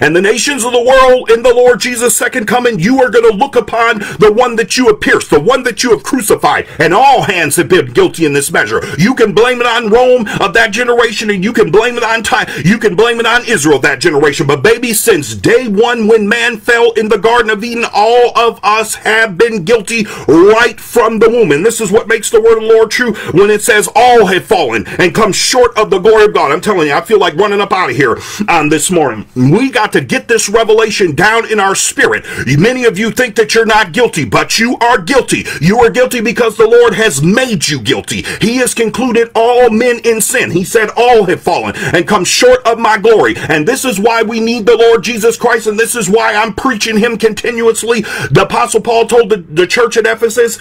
And the nations of the world in the Lord Jesus' second coming, you are going to look upon the one that you have pierced, the one that you have crucified, and all hands have been guilty in this measure. You can blame it on Rome of that generation, and you can blame it on time, you can blame it on Israel that generation. But baby, since day one when man fell in the Garden of Eden, all of us have been guilty right from the womb. And this is what makes the word of the Lord true when it says all have fallen and come short of the glory of God. I'm telling you, I feel like running up out of here on this morning. We we got to get this revelation down in our spirit. Many of you think that you're not guilty, but you are guilty. You are guilty because the Lord has made you guilty. He has concluded all men in sin. He said all have fallen and come short of my glory. And this is why we need the Lord Jesus Christ. And this is why I'm preaching him continuously. The apostle Paul told the, the church at Ephesus,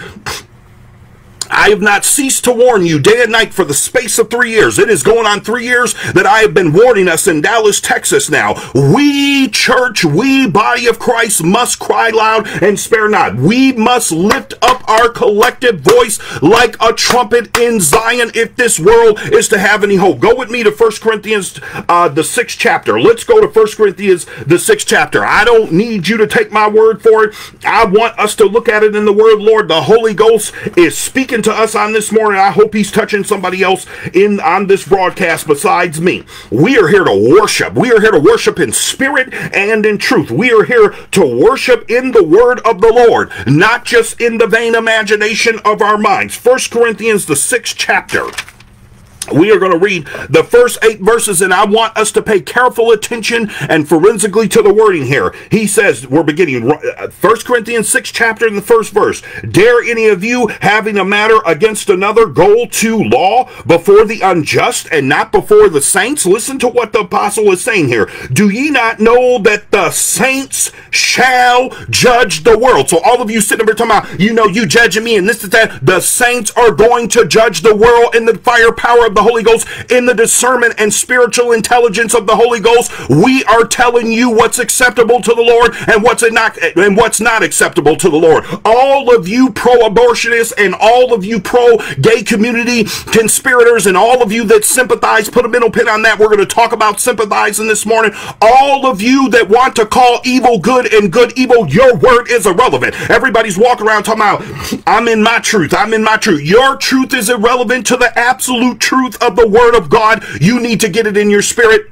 I have not ceased to warn you day and night for the space of three years. It is going on three years that I have been warning us in Dallas, Texas now. We, church, we, body of Christ, must cry loud and spare not. We must lift up our collective voice like a trumpet in Zion if this world is to have any hope. Go with me to 1 Corinthians, uh, the sixth chapter. Let's go to 1 Corinthians, the sixth chapter. I don't need you to take my word for it. I want us to look at it in the word, Lord. The Holy Ghost is speaking to us on this morning. I hope he's touching somebody else in on this broadcast besides me. We are here to worship. We are here to worship in spirit and in truth. We are here to worship in the word of the Lord, not just in the vain imagination of our minds. First Corinthians the 6th chapter. We are going to read the first eight verses, and I want us to pay careful attention and forensically to the wording here. He says, we're beginning uh, First Corinthians 6 chapter in the first verse. Dare any of you, having a matter against another, go to law before the unjust and not before the saints? Listen to what the apostle is saying here. Do ye not know that the saints shall judge the world? So all of you sitting there talking about, you know, you judging me and this is that. The saints are going to judge the world in the firepower of the Holy Ghost, in the discernment and spiritual intelligence of the Holy Ghost, we are telling you what's acceptable to the Lord and what's not and what's not acceptable to the Lord. All of you pro-abortionists and all of you pro-gay community conspirators and all of you that sympathize, put a middle pin on that. We're going to talk about sympathizing this morning. All of you that want to call evil good and good evil, your word is irrelevant. Everybody's walking around talking about, I'm in my truth. I'm in my truth. Your truth is irrelevant to the absolute truth truth of the Word of God, you need to get it in your spirit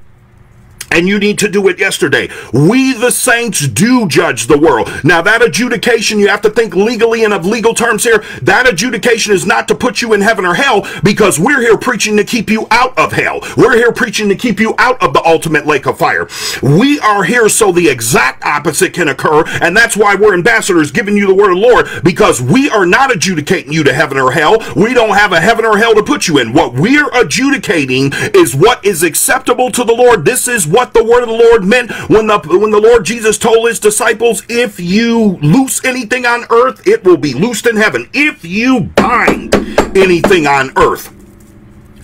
and you need to do it yesterday. We, the saints, do judge the world. Now, that adjudication, you have to think legally and of legal terms here. That adjudication is not to put you in heaven or hell because we're here preaching to keep you out of hell. We're here preaching to keep you out of the ultimate lake of fire. We are here so the exact opposite can occur, and that's why we're ambassadors giving you the word of the Lord because we are not adjudicating you to heaven or hell. We don't have a heaven or hell to put you in. What we're adjudicating is what is acceptable to the Lord. This is what the word of the Lord meant when the when the Lord Jesus told his disciples, if you loose anything on earth, it will be loosed in heaven. If you bind anything on earth,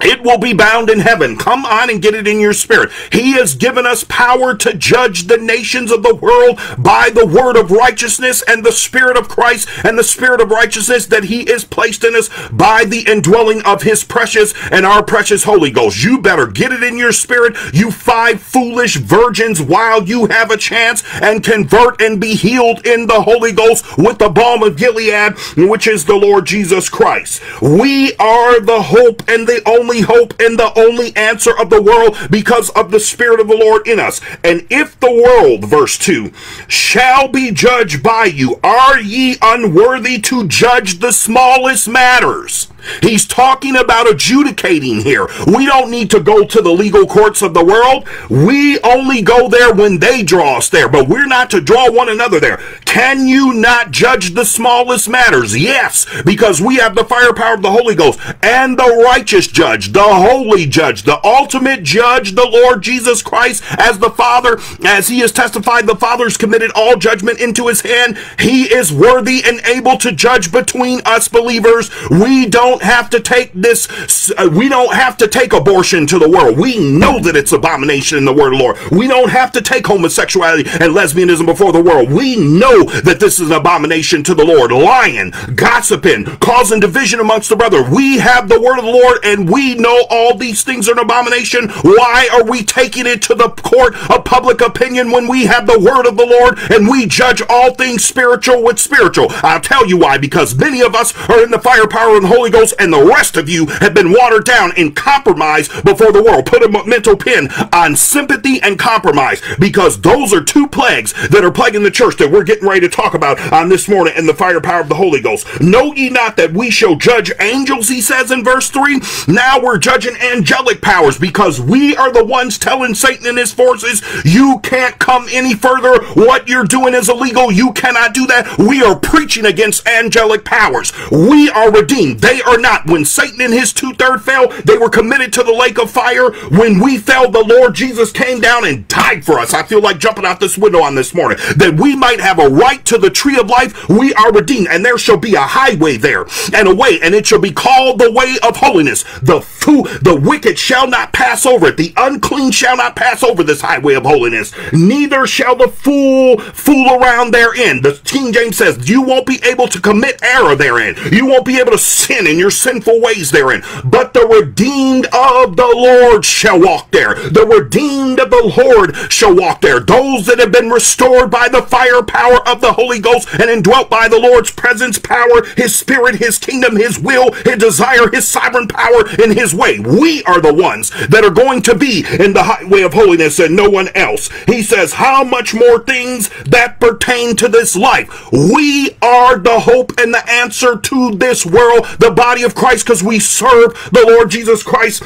it will be bound in heaven. Come on and get it in your spirit. He has given us power to judge the nations of the world by the word of righteousness and the spirit of Christ and the spirit of righteousness that he is placed in us by the indwelling of his precious and our precious Holy Ghost. You better get it in your spirit, you five foolish virgins, while you have a chance and convert and be healed in the Holy Ghost with the balm of Gilead, which is the Lord Jesus Christ. We are the hope and the only only hope and the only answer of the world because of the Spirit of the Lord in us. And if the world, verse 2, shall be judged by you, are ye unworthy to judge the smallest matters? He's talking about adjudicating here. We don't need to go to the legal courts of the world. We only go there when they draw us there, but we're not to draw one another there. Can you not judge the smallest matters? Yes, because we have the firepower of the Holy Ghost and the righteous judge, the holy judge, the ultimate judge, the Lord Jesus Christ, as the Father, as he has testified, the Father's committed all judgment into his hand. He is worthy and able to judge between us believers. We don't don't have to take this, uh, we don't have to take abortion to the world. We know that it's abomination in the word of the Lord. We don't have to take homosexuality and lesbianism before the world. We know that this is an abomination to the Lord. Lying, gossiping, causing division amongst the brother. We have the word of the Lord and we know all these things are an abomination. Why are we taking it to the court of public opinion when we have the word of the Lord and we judge all things spiritual with spiritual? I'll tell you why. Because many of us are in the firepower and the Holy Ghost and the rest of you have been watered down and compromised before the world. Put a mental pin on sympathy and compromise because those are two plagues that are plaguing the church that we're getting ready to talk about on this morning in the firepower of the Holy Ghost. Know ye not that we shall judge angels, he says in verse 3. Now we're judging angelic powers because we are the ones telling Satan and his forces, you can't come any further. What you're doing is illegal. You cannot do that. We are preaching against angelic powers. We are redeemed. They are not. When Satan and his two third fell, they were committed to the lake of fire. When we fell, the Lord Jesus came down and died for us. I feel like jumping out this window on this morning that we might have a right to the tree of life. We are redeemed, and there shall be a highway there and a way, and it shall be called the way of holiness. The fool, the wicked shall not pass over it. The unclean shall not pass over this highway of holiness. Neither shall the fool fool around therein. The King James says you won't be able to commit error therein. You won't be able to sin in your sinful ways therein. But the redeemed of the Lord shall walk there. The redeemed of the Lord shall walk there. Those that have been restored by the fire power of the Holy Ghost and indwelt by the Lord's presence, power, His Spirit, His kingdom, His will, His desire, His sovereign power, His way. We are the ones that are going to be in the highway of holiness and no one else. He says, How much more things that pertain to this life? We are the hope and the answer to this world, the body of Christ, because we serve the Lord Jesus Christ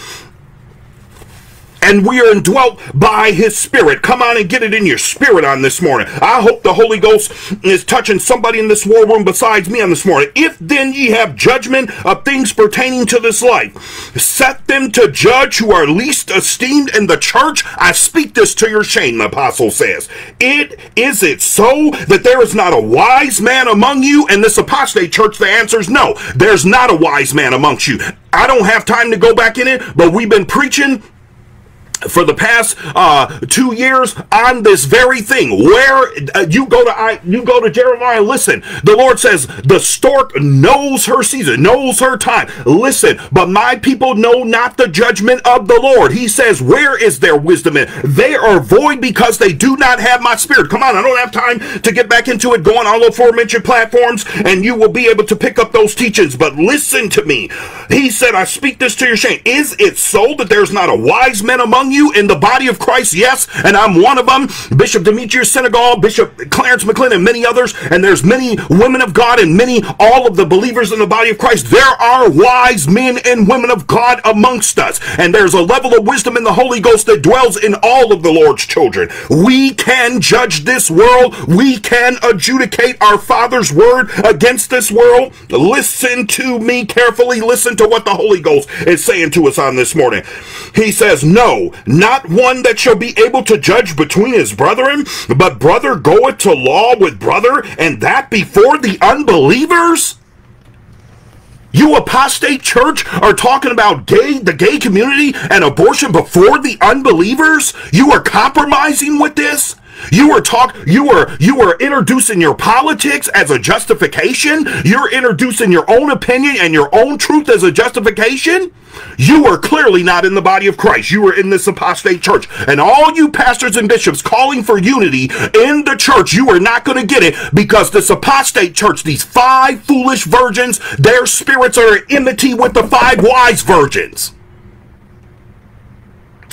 and we are indwelt by his spirit. Come on and get it in your spirit on this morning. I hope the Holy Ghost is touching somebody in this war room besides me on this morning. If then ye have judgment of things pertaining to this life, set them to judge who are least esteemed in the church. I speak this to your shame, the apostle says. It is it so that there is not a wise man among you? And this apostate church, the answer is no. There's not a wise man amongst you. I don't have time to go back in it, but we've been preaching for the past uh, two years on this very thing. Where uh, you go to, I, you go to Jeremiah. Listen, the Lord says the stork knows her season, knows her time. Listen, but my people know not the judgment of the Lord. He says, where is their wisdom? In? They are void because they do not have my spirit. Come on, I don't have time to get back into it. Go on all the aforementioned platforms, and you will be able to pick up those teachings. But listen to me. He said, I speak this to your shame. Is it so that there's not a wise man among you? You in the body of Christ, yes, and I'm one of them. Bishop Demetrius Senegal, Bishop Clarence McClin, and many others, and there's many women of God and many, all of the believers in the body of Christ. There are wise men and women of God amongst us, and there's a level of wisdom in the Holy Ghost that dwells in all of the Lord's children. We can judge this world. We can adjudicate our Father's word against this world. Listen to me carefully. Listen to what the Holy Ghost is saying to us on this morning. He says, No, not one that shall be able to judge between his brethren, but brother goeth to law with brother, and that before the unbelievers? You apostate church are talking about gay, the gay community and abortion before the unbelievers? You are compromising with this? You were talk you were you were introducing your politics as a justification. You're introducing your own opinion and your own truth as a justification. You are clearly not in the body of Christ. You are in this apostate church. And all you pastors and bishops calling for unity in the church, you are not going to get it because this apostate church, these five foolish virgins, their spirits are enmity with the five wise virgins.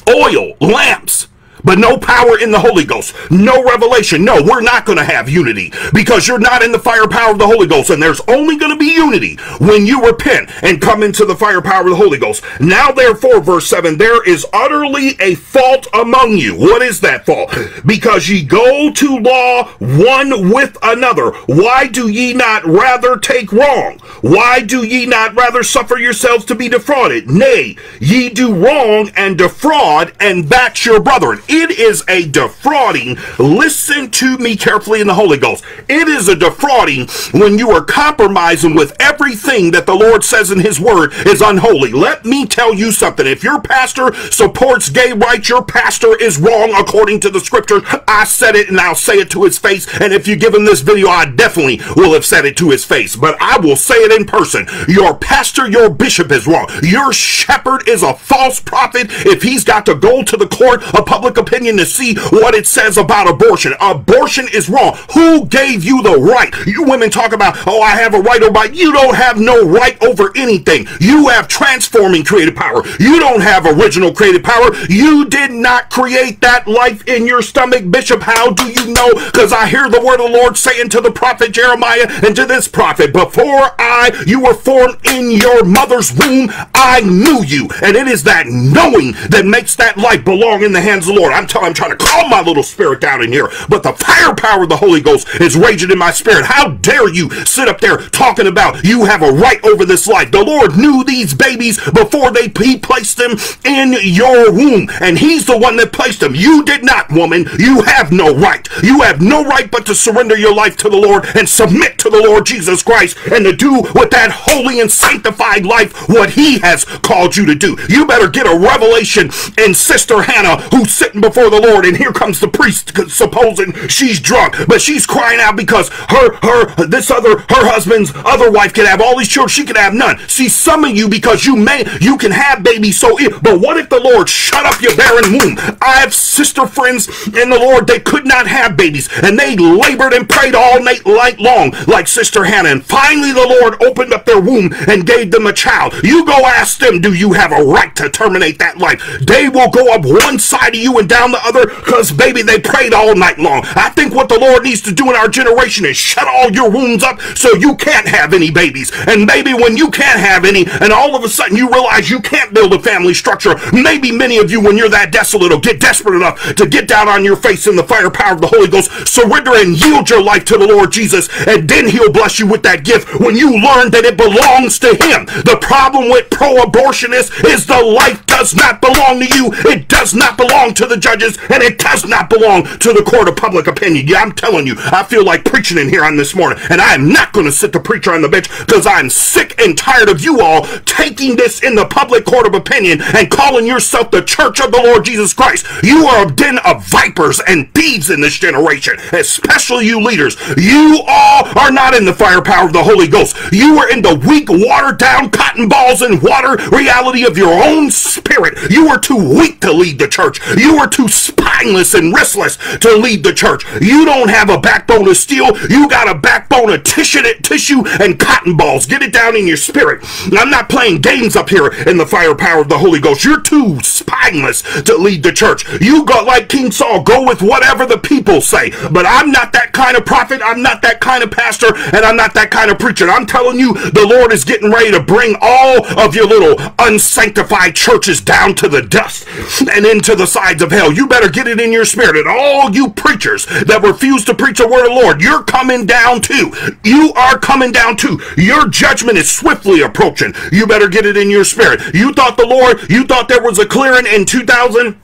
Oil, lamps, but no power in the Holy Ghost, no revelation. No, we're not going to have unity because you're not in the firepower of the Holy Ghost. And there's only going to be unity when you repent and come into the firepower of the Holy Ghost. Now, therefore, verse 7 there is utterly a fault among you. What is that fault? Because ye go to law one with another. Why do ye not rather take wrong? Why do ye not rather suffer yourselves to be defrauded? Nay, ye do wrong and defraud and back your brethren. It is a defrauding. Listen to me carefully in the Holy Ghost. It is a defrauding when you are compromising with everything that the Lord says in His Word is unholy. Let me tell you something. If your pastor supports gay rights, your pastor is wrong according to the Scripture. I said it and I'll say it to his face. And if you give him this video, I definitely will have said it to his face. But I will say it in person. Your pastor, your bishop is wrong. Your shepherd is a false prophet if he's got to go to the court of public opinion to see what it says about abortion. Abortion is wrong. Who gave you the right? You women talk about, oh, I have a right over. You don't have no right over anything. You have transforming creative power. You don't have original creative power. You did not create that life in your stomach, Bishop. How do you know? Because I hear the word of the Lord saying to the prophet Jeremiah and to this prophet, before I, you were formed in your mother's womb, I knew you. And it is that knowing that makes that life belong in the hands of the Lord. I'm telling, I'm trying to calm my little spirit down in here, but the firepower of the Holy Ghost is raging in my spirit. How dare you sit up there talking about you have a right over this life? The Lord knew these babies before they he placed them in your womb, and He's the one that placed them. You did not, woman. You have no right. You have no right but to surrender your life to the Lord and submit to the Lord Jesus Christ and to do with that holy and sanctified life what He has called you to do. You better get a revelation in Sister Hannah who's sitting before the Lord, and here comes the priest supposing she's drunk, but she's crying out because her her this other her husband's other wife can have all these children, she can have none. See, some of you because you may you can have babies so but what if the Lord shut up your barren womb? I have sister friends in the Lord, they could not have babies, and they labored and prayed all night, night long, like Sister Hannah. And finally, the Lord opened up their womb and gave them a child. You go ask them, do you have a right to terminate that life? They will go up one side of you and down the other, because, baby, they prayed all night long. I think what the Lord needs to do in our generation is shut all your wounds up so you can't have any babies. And maybe when you can't have any, and all of a sudden you realize you can't build a family structure, maybe many of you, when you're that desolate, will get desperate enough to get down on your face in the fire power of the Holy Ghost, surrender and yield your life to the Lord Jesus, and then He'll bless you with that gift when you learn that it belongs to Him. The problem with pro abortionists is the life does not belong to you, it does not belong to the judges, and it does not belong to the court of public opinion. Yeah, I'm telling you, I feel like preaching in here on this morning, and I am not going to sit the preacher on the bench because I'm sick and tired of you all taking this in the public court of opinion and calling yourself the church of the Lord Jesus Christ. You are a den of vipers and thieves in this generation, especially you leaders. You all are not in the firepower of the Holy Ghost. You are in the weak, watered down cotton balls and water reality of your own spirit. You are too weak to lead the church. You are too spineless and restless to lead the church. You don't have a backbone of steel. You got a backbone of tissue, tissue and cotton balls. Get it down in your spirit. I'm not playing games up here in the firepower of the Holy Ghost. You're too spineless to lead the church. You got like King Saul, go with whatever the people say. But I'm not that kind of prophet. I'm not that kind of pastor. And I'm not that kind of preacher. I'm telling you, the Lord is getting ready to bring all of your little unsanctified churches down to the dust and into the sides of hell. You better get it in your spirit. And all you preachers that refuse to preach the word of the Lord, you're coming down too. You are coming down too. Your judgment is swiftly approaching. You better get it in your spirit. You thought the Lord, you thought there was a clearing in 2000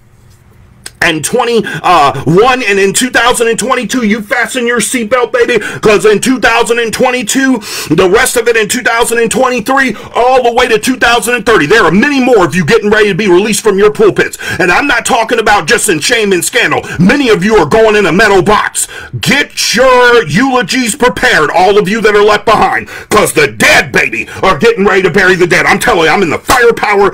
and 21 uh, and in 2022 you fasten your seatbelt baby because in 2022 the rest of it in 2023 all the way to 2030 there are many more of you getting ready to be released from your pulpits. And i'm not talking about just in shame and scandal. Many of you are going in a metal box. Get your eulogies prepared all of you that are left behind because the dead baby are getting ready to bury the dead. I'm telling you i'm in the firepower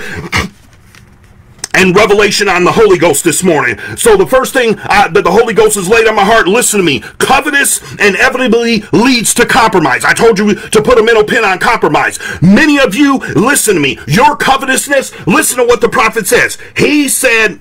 and revelation on the Holy Ghost this morning. So the first thing uh, that the Holy Ghost has laid on my heart, listen to me. Covetous inevitably leads to compromise. I told you to put a middle pin on compromise. Many of you, listen to me. Your covetousness, listen to what the prophet says. He said,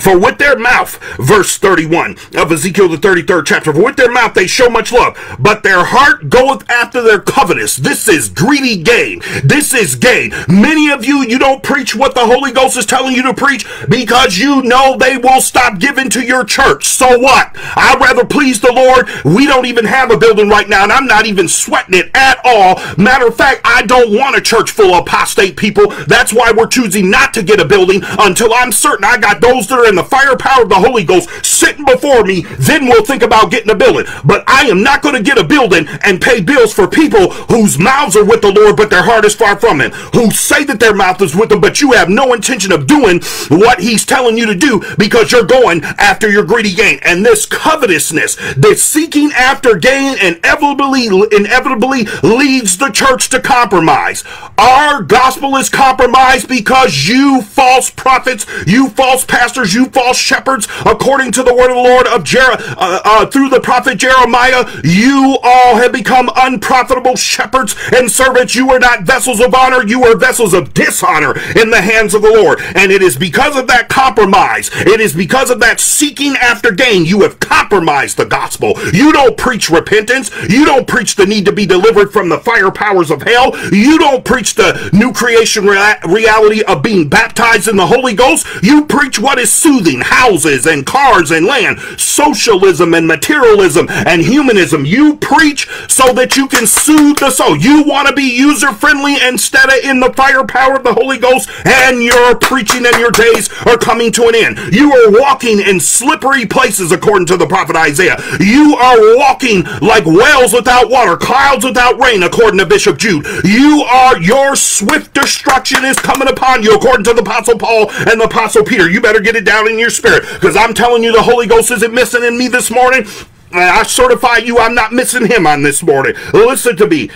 for with their mouth, verse 31 of Ezekiel the 33rd chapter, for with their mouth they show much love, but their heart goeth after their covetous. This is greedy gain. This is gain. Many of you, you don't preach what the Holy Ghost is telling you to preach because you know they will stop giving to your church. So what? I'd rather please the Lord. We don't even have a building right now, and I'm not even sweating it at all. Matter of fact, I don't want a church full of apostate people. That's why we're choosing not to get a building until I'm certain I got those that are and the firepower of the Holy Ghost sitting before me, then we'll think about getting a building. But I am not going to get a building and pay bills for people whose mouths are with the Lord, but their heart is far from Him, who say that their mouth is with Him, but you have no intention of doing what He's telling you to do because you're going after your greedy gain. And this covetousness, this seeking after gain, inevitably, inevitably leads the church to compromise. Our gospel is compromised because you false prophets, you false pastors, you false shepherds, according to the word of the Lord of Jer- uh, uh, through the prophet Jeremiah, you all have become unprofitable shepherds and servants. You are not vessels of honor, you are vessels of dishonor in the hands of the Lord. And it is because of that compromise, it is because of that seeking after gain, you have compromised the gospel. You don't preach repentance, you don't preach the need to be delivered from the fire powers of hell, you don't preach the new creation rea- reality of being baptized in the Holy Ghost. You preach what is soothing houses and cars and land, socialism and materialism and humanism. You preach so that you can soothe the soul. You want to be user friendly instead of in the firepower of the Holy Ghost, and your preaching and your days are coming to an end. You are walking in slippery places, according to the prophet Isaiah. You are walking like wells without water, clouds without rain, according to Bishop Jude. You are, your swift destruction is coming upon you, according to the Apostle Paul and the Apostle Peter. You better get it down in your spirit, because I'm telling you, the Holy Ghost isn't missing in me this morning. I certify you, I'm not missing him on this morning. Listen to me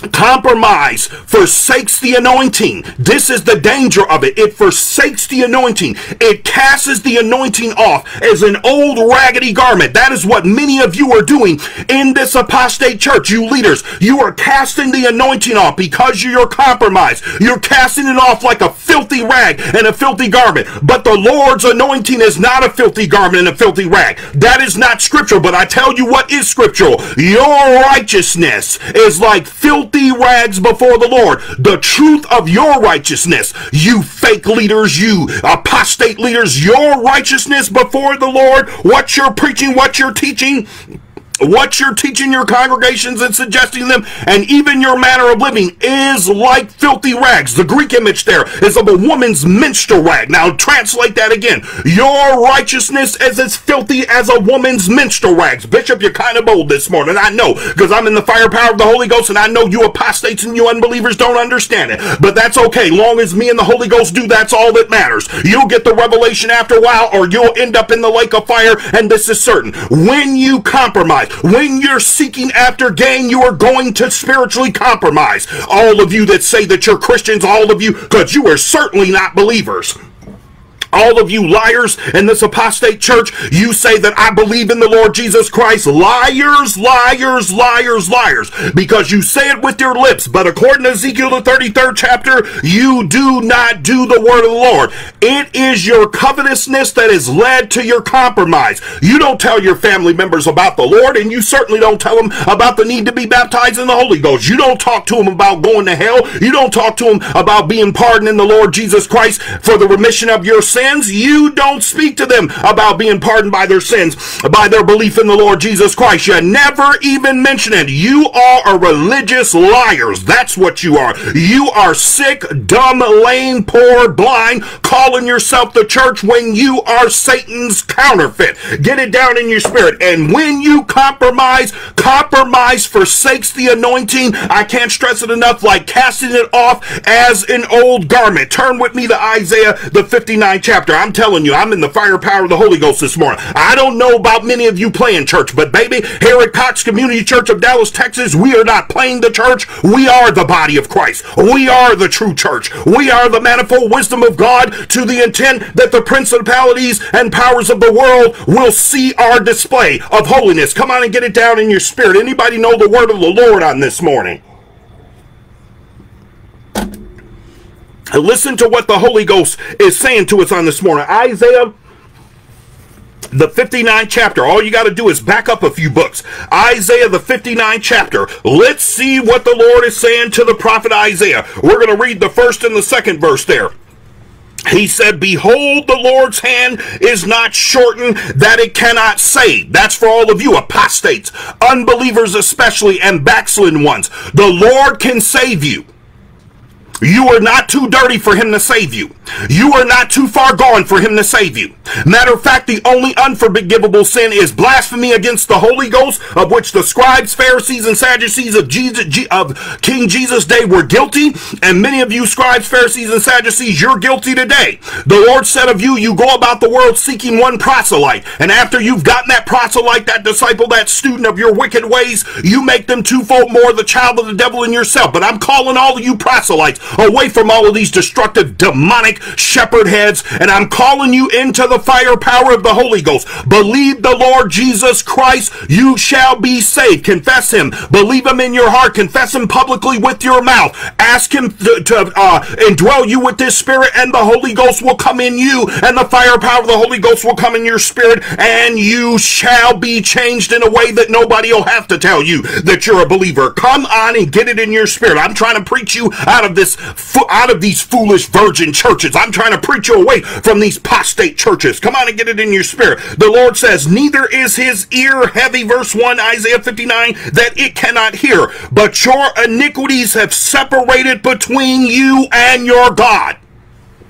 compromise forsakes the anointing. This is the danger of it. It forsakes the anointing. It casts the anointing off as an old raggedy garment. That is what many of you are doing in this apostate church you leaders. You are casting the anointing off because you're compromised. You're casting it off like a filthy rag and a filthy garment. But the lord's anointing is not a filthy garment and a filthy rag. That is not scriptural but i tell you what is scriptural. Your righteousness is like filthy filthy rags before the Lord. The truth of your righteousness, you fake leaders, you apostate leaders, your righteousness before the Lord, what you're preaching, what you're teaching, what you're teaching your congregations and suggesting them, and even your manner of living is like filthy rags. The Greek image there is of a woman's menstrual rag. Now translate that again. Your righteousness is as filthy as a woman's menstrual rags. Bishop, you're kind of bold this morning. I know, because I'm in the firepower of the Holy Ghost, and I know you apostates and you unbelievers don't understand it. But that's okay. Long as me and the Holy Ghost do, that's all that matters. You'll get the revelation after a while, or you'll end up in the lake of fire, and this is certain. When you compromise, when you're seeking after gain, you are going to spiritually compromise. All of you that say that you're Christians, all of you, because you are certainly not believers. All of you liars in this apostate church, you say that I believe in the Lord Jesus Christ. Liars, liars, liars, liars. Because you say it with your lips, but according to Ezekiel the 33rd chapter, you do not do the word of the Lord. It is your covetousness that has led to your compromise. You don't tell your family members about the Lord, and you certainly don't tell them about the need to be baptized in the Holy Ghost. You don't talk to them about going to hell. You don't talk to them about being pardoned in the Lord Jesus Christ for the remission of your sins sins, you don't speak to them about being pardoned by their sins, by their belief in the Lord Jesus Christ. You never even mention it. You are a religious liars. That's what you are. You are sick, dumb, lame, poor, blind, calling yourself the church when you are Satan's counterfeit. Get it down in your spirit. And when you compromise, compromise forsakes the anointing. I can't stress it enough, like casting it off as an old garment. Turn with me to Isaiah, the 59th chapter. I'm telling you, I'm in the firepower of the Holy Ghost this morning. I don't know about many of you playing church, but baby, here at Cox Community Church of Dallas, Texas, we are not playing the church. We are the body of Christ. We are the true church. We are the manifold wisdom of God to the intent that the principalities and powers of the world will see our display of holiness. Come on and get it down in your spirit. Anybody know the word of the Lord on this morning? Listen to what the Holy Ghost is saying to us on this morning. Isaiah the 59th chapter. All you got to do is back up a few books. Isaiah, the 59th chapter. Let's see what the Lord is saying to the prophet Isaiah. We're going to read the first and the second verse there. He said, Behold, the Lord's hand is not shortened that it cannot save. That's for all of you apostates, unbelievers especially, and backslidden ones. The Lord can save you. You are not too dirty for him to save you. You are not too far gone for him to save you. Matter of fact, the only unforgivable sin is blasphemy against the Holy Ghost, of which the scribes, Pharisees, and Sadducees of Jesus of King Jesus' day were guilty. And many of you scribes, Pharisees, and Sadducees, you're guilty today. The Lord said of you, you go about the world seeking one proselyte, and after you've gotten that proselyte, that disciple, that student of your wicked ways, you make them twofold more the child of the devil in yourself. But I'm calling all of you proselytes away from all of these destructive demonic shepherd heads, and I'm calling you into the fire power of the Holy Ghost. Believe the Lord Jesus Christ, you shall be saved. Confess him. Believe him in your heart. Confess him publicly with your mouth. Ask him to, to uh, indwell you with this spirit, and the Holy Ghost will come in you, and the fire power of the Holy Ghost will come in your spirit, and you shall be changed in a way that nobody will have to tell you that you're a believer. Come on and get it in your spirit. I'm trying to preach you out of this, out of these foolish virgin churches. I'm trying to preach you away from these apostate churches. Come on and get it in your spirit. The Lord says, neither is his ear heavy, verse 1, Isaiah 59, that it cannot hear, but your iniquities have separated between you and your God.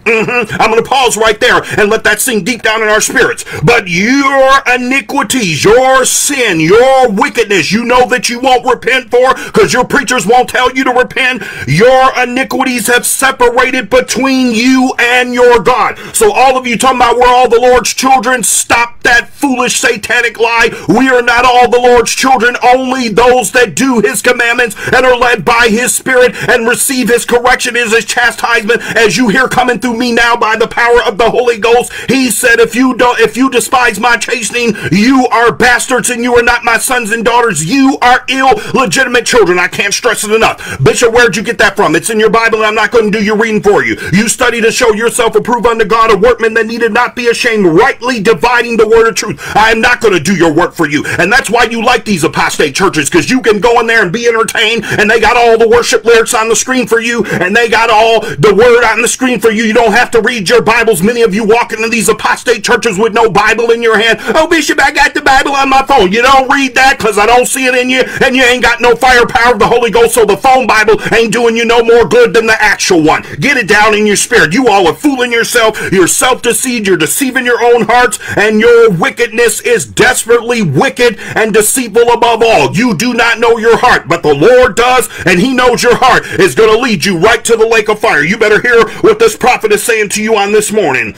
Mm-hmm. I'm going to pause right there and let that sink deep down in our spirits. But your iniquities, your sin, your wickedness, you know that you won't repent for because your preachers won't tell you to repent. Your iniquities have separated between you and your God. So all of you talking about we're all the Lord's children, stop that foolish satanic lie. We are not all the Lord's children, only those that do his commandments and are led by his spirit and receive his correction as his chastisement as you hear coming through me now by the power of the Holy Ghost. He said, if you don't, if you despise my chastening, you are bastards and you are not my sons and daughters. You are illegitimate children. I can't stress it enough. Bishop, where'd you get that from? It's in your Bible and I'm not going to do your reading for you. You study to show yourself approved unto God, a workman that needed not be ashamed, rightly dividing the word of truth. I am not going to do your work for you. And that's why you like these apostate churches, because you can go in there and be entertained and they got all the worship lyrics on the screen for you and they got all the word on the screen for you. You don't have to read your Bibles. Many of you walk into these apostate churches with no Bible in your hand. Oh, Bishop, I got the Bible on my phone. You don't read that because I don't see it in you, and you ain't got no firepower of the Holy Ghost, so the phone Bible ain't doing you no more good than the actual one. Get it down in your spirit. You all are fooling yourself. You're self-deceived. You're deceiving your own hearts, and your wickedness is desperately wicked and deceitful above all. You do not know your heart, but the Lord does, and He knows your heart is going to lead you right to the lake of fire. You better hear what this prophet is is saying to you on this morning.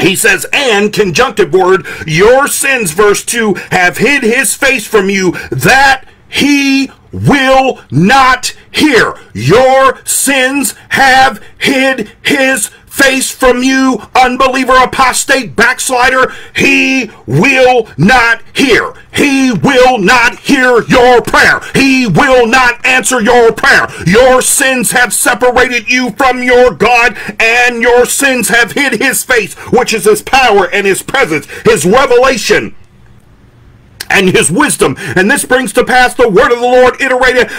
He says, and conjunctive word, your sins, verse 2, have hid his face from you that he will not hear. Your sins have hid his face from you, unbeliever, apostate, backslider, he will not hear. He will not hear your prayer. He will not answer your prayer. Your sins have separated you from your God, and your sins have hid his face, which is his power and his presence, his revelation and his wisdom. And this brings to pass the word of the Lord iterated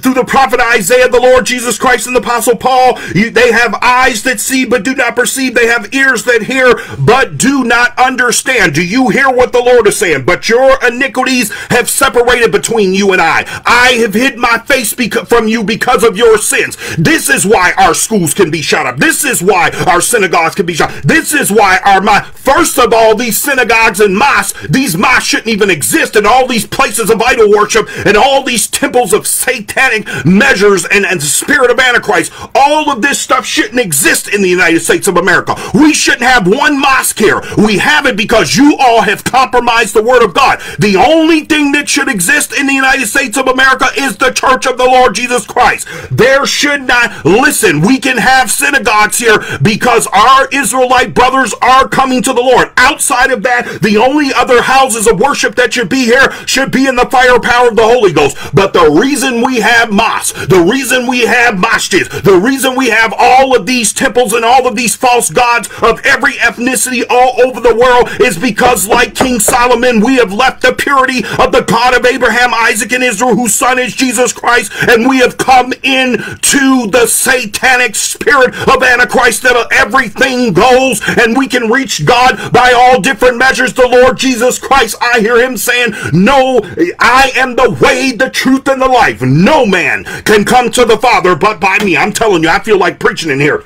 through the prophet Isaiah, the Lord Jesus Christ, and the apostle Paul. You, they have eyes that see but do not perceive. They have ears that hear but do not understand. Do you hear what the Lord is saying? But your iniquities have separated between you and I. I have hid my face from you because of your sins. This is why our schools can be shut up. This is why our synagogues can be shut. This is why our my first of all these synagogues and mosques, these mosques shouldn't even exist exist in all these places of idol worship and all these temples of satanic measures and, and the spirit of Antichrist. All of this stuff shouldn't exist in the United States of America. We shouldn't have one mosque here. We have it because you all have compromised the word of God. The only thing that should exist in the United States of America is the church of the Lord Jesus Christ. There should not, listen, we can have synagogues here because our Israelite brothers are coming to the Lord. Outside of that, the only other houses of worship that should be here should be in the firepower of the Holy Ghost. But the reason we have mosques, the reason we have masjids, the reason we have all of these temples and all of these false gods of every ethnicity all over the world is because, like King Solomon, we have left the purity of the God of Abraham, Isaac, and Israel, whose son is Jesus Christ, and we have come into the satanic spirit of Antichrist that everything goes and we can reach God by all different measures. The Lord Jesus Christ, I hear him saying, saying, No, I am the way, the truth, and the life. No man can come to the Father but by me. I'm telling you, I feel like preaching in here.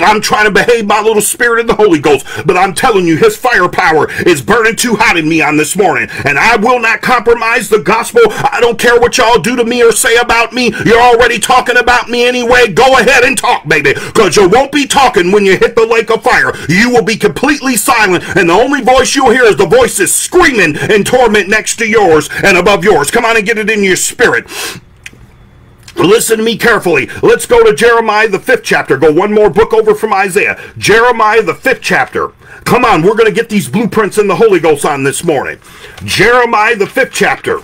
I'm trying to behave my little spirit in the Holy Ghost, but I'm telling you, his firepower is burning too hot in me on this morning, and I will not compromise the gospel. I don't care what y'all do to me or say about me. You're already talking about me anyway. Go ahead and talk, baby, because you won't be talking when you hit the lake of fire. You will be completely silent, and the only voice you'll hear is the voices screaming in torment next to yours and above yours. Come on and get it in your spirit. Listen to me carefully. Let's go to Jeremiah, the fifth chapter. Go one more book over from Isaiah. Jeremiah, the fifth chapter. Come on, we're going to get these blueprints in the Holy Ghost on this morning. Jeremiah, the fifth chapter.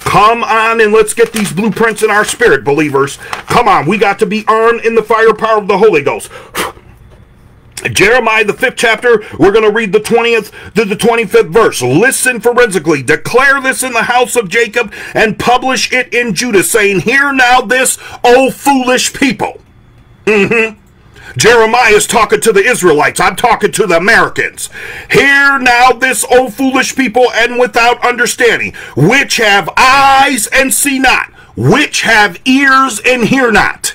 Come on and let's get these blueprints in our spirit, believers. Come on, we got to be armed in the firepower of the Holy Ghost. Jeremiah, the fifth chapter, we're going to read the 20th to the 25th verse. Listen forensically. Declare this in the house of Jacob and publish it in Judah, saying, Hear now this, O foolish people. Mm-hmm. Jeremiah is talking to the Israelites. I'm talking to the Americans. Hear now this, O foolish people, and without understanding, which have eyes and see not, which have ears and hear not.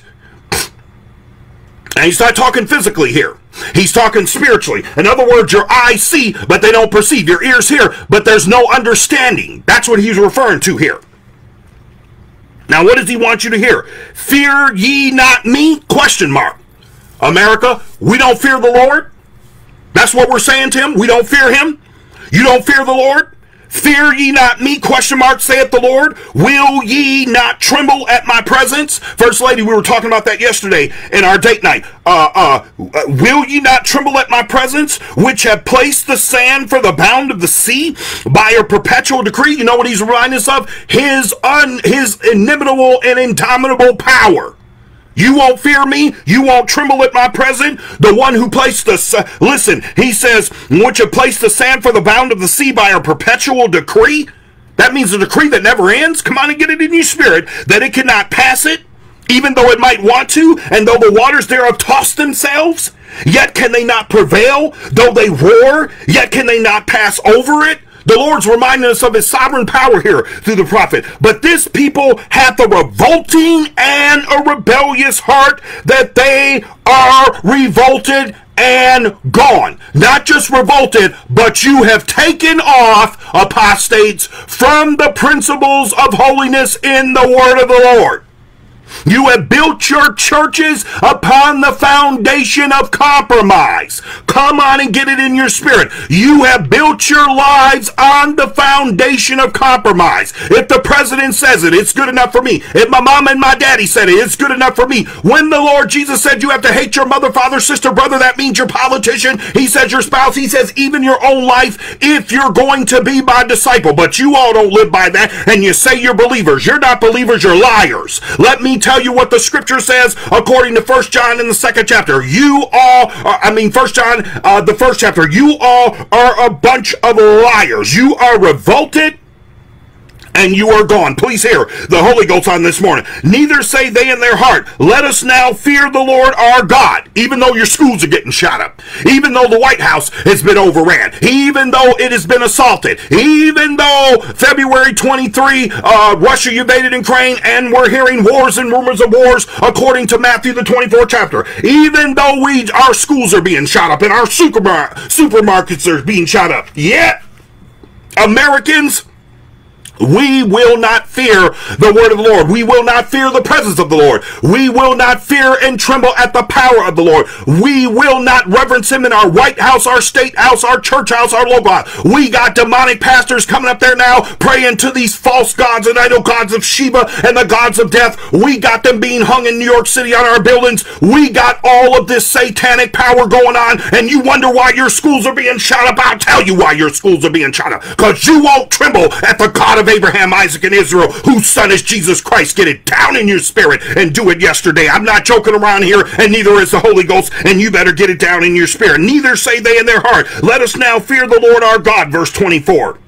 And he's not talking physically here. He's talking spiritually. In other words, your eyes see, but they don't perceive. Your ears hear, but there's no understanding. That's what he's referring to here. Now, what does he want you to hear? Fear ye not me? Question mark. America, we don't fear the Lord. That's what we're saying to him. We don't fear him. You don't fear the Lord. Fear ye not me, question mark, saith the Lord. Will ye not tremble at my presence? First Lady, we were talking about that yesterday in our date night. Uh, uh, will ye not tremble at my presence, which have placed the sand for the bound of the sea by a perpetual decree? You know what he's reminding us of? His, un, his inimitable and indomitable power. You won't fear me. You won't tremble at my presence. The one who placed the, listen, he says, which have placed the sand for the bound of the sea by a perpetual decree. That means a decree that never ends. Come on and get it in your spirit that it cannot pass it, even though it might want to, and though the waters thereof toss themselves. Yet can they not prevail, though they roar, yet can they not pass over it. The Lord's reminding us of his sovereign power here through the prophet. But this people hath a revolting and a rebellious heart that they are revolted and gone. Not just revolted, but you have taken off apostates from the principles of holiness in the word of the Lord. You have built your churches upon the foundation of compromise. Come on and get it in your spirit. You have built your lives on the foundation of compromise. If the president says it, it's good enough for me. If my mom and my daddy said it, it's good enough for me. When the Lord Jesus said you have to hate your mother, father, sister, brother, that means your politician. He says your spouse. He says even your own life if you're going to be my disciple. But you all don't live by that and you say you're believers. You're not believers, you're liars. Let me tell you what the scripture says according to First John in the second chapter. You all, uh, I mean, First John, uh, the first chapter, you all are a bunch of liars. You are revolted and you are gone. Please hear the Holy Ghost on this morning. Neither say they in their heart, Let us now fear the Lord our God, even though your schools are getting shot up, even though the White House has been overran, even though it has been assaulted, even though February 23, uh, Russia invaded Ukraine, and we're hearing wars and rumors of wars according to Matthew the 24th chapter. Even though we our schools are being shot up and our supermar- supermarkets are being shot up. Yet, Americans we will not fear the word of the Lord. We will not fear the presence of the Lord. We will not fear and tremble at the power of the Lord. We will not reverence him in our White House, our State House, our church house, our local house. We got demonic pastors coming up there now praying to these false gods and idol gods of Shiva and the gods of death. We got them being hung in New York City on our buildings. We got all of this satanic power going on and you wonder why your schools are being shot up. I'll tell you why your schools are being shot up. Because you won't tremble at the God of Abraham, Isaac, and Israel, whose son is Jesus Christ. Get it down in your spirit and do it yesterday. I'm not joking around here, and neither is the Holy Ghost, and you better get it down in your spirit. Neither say they in their heart, Let us now fear the Lord our God. Verse 24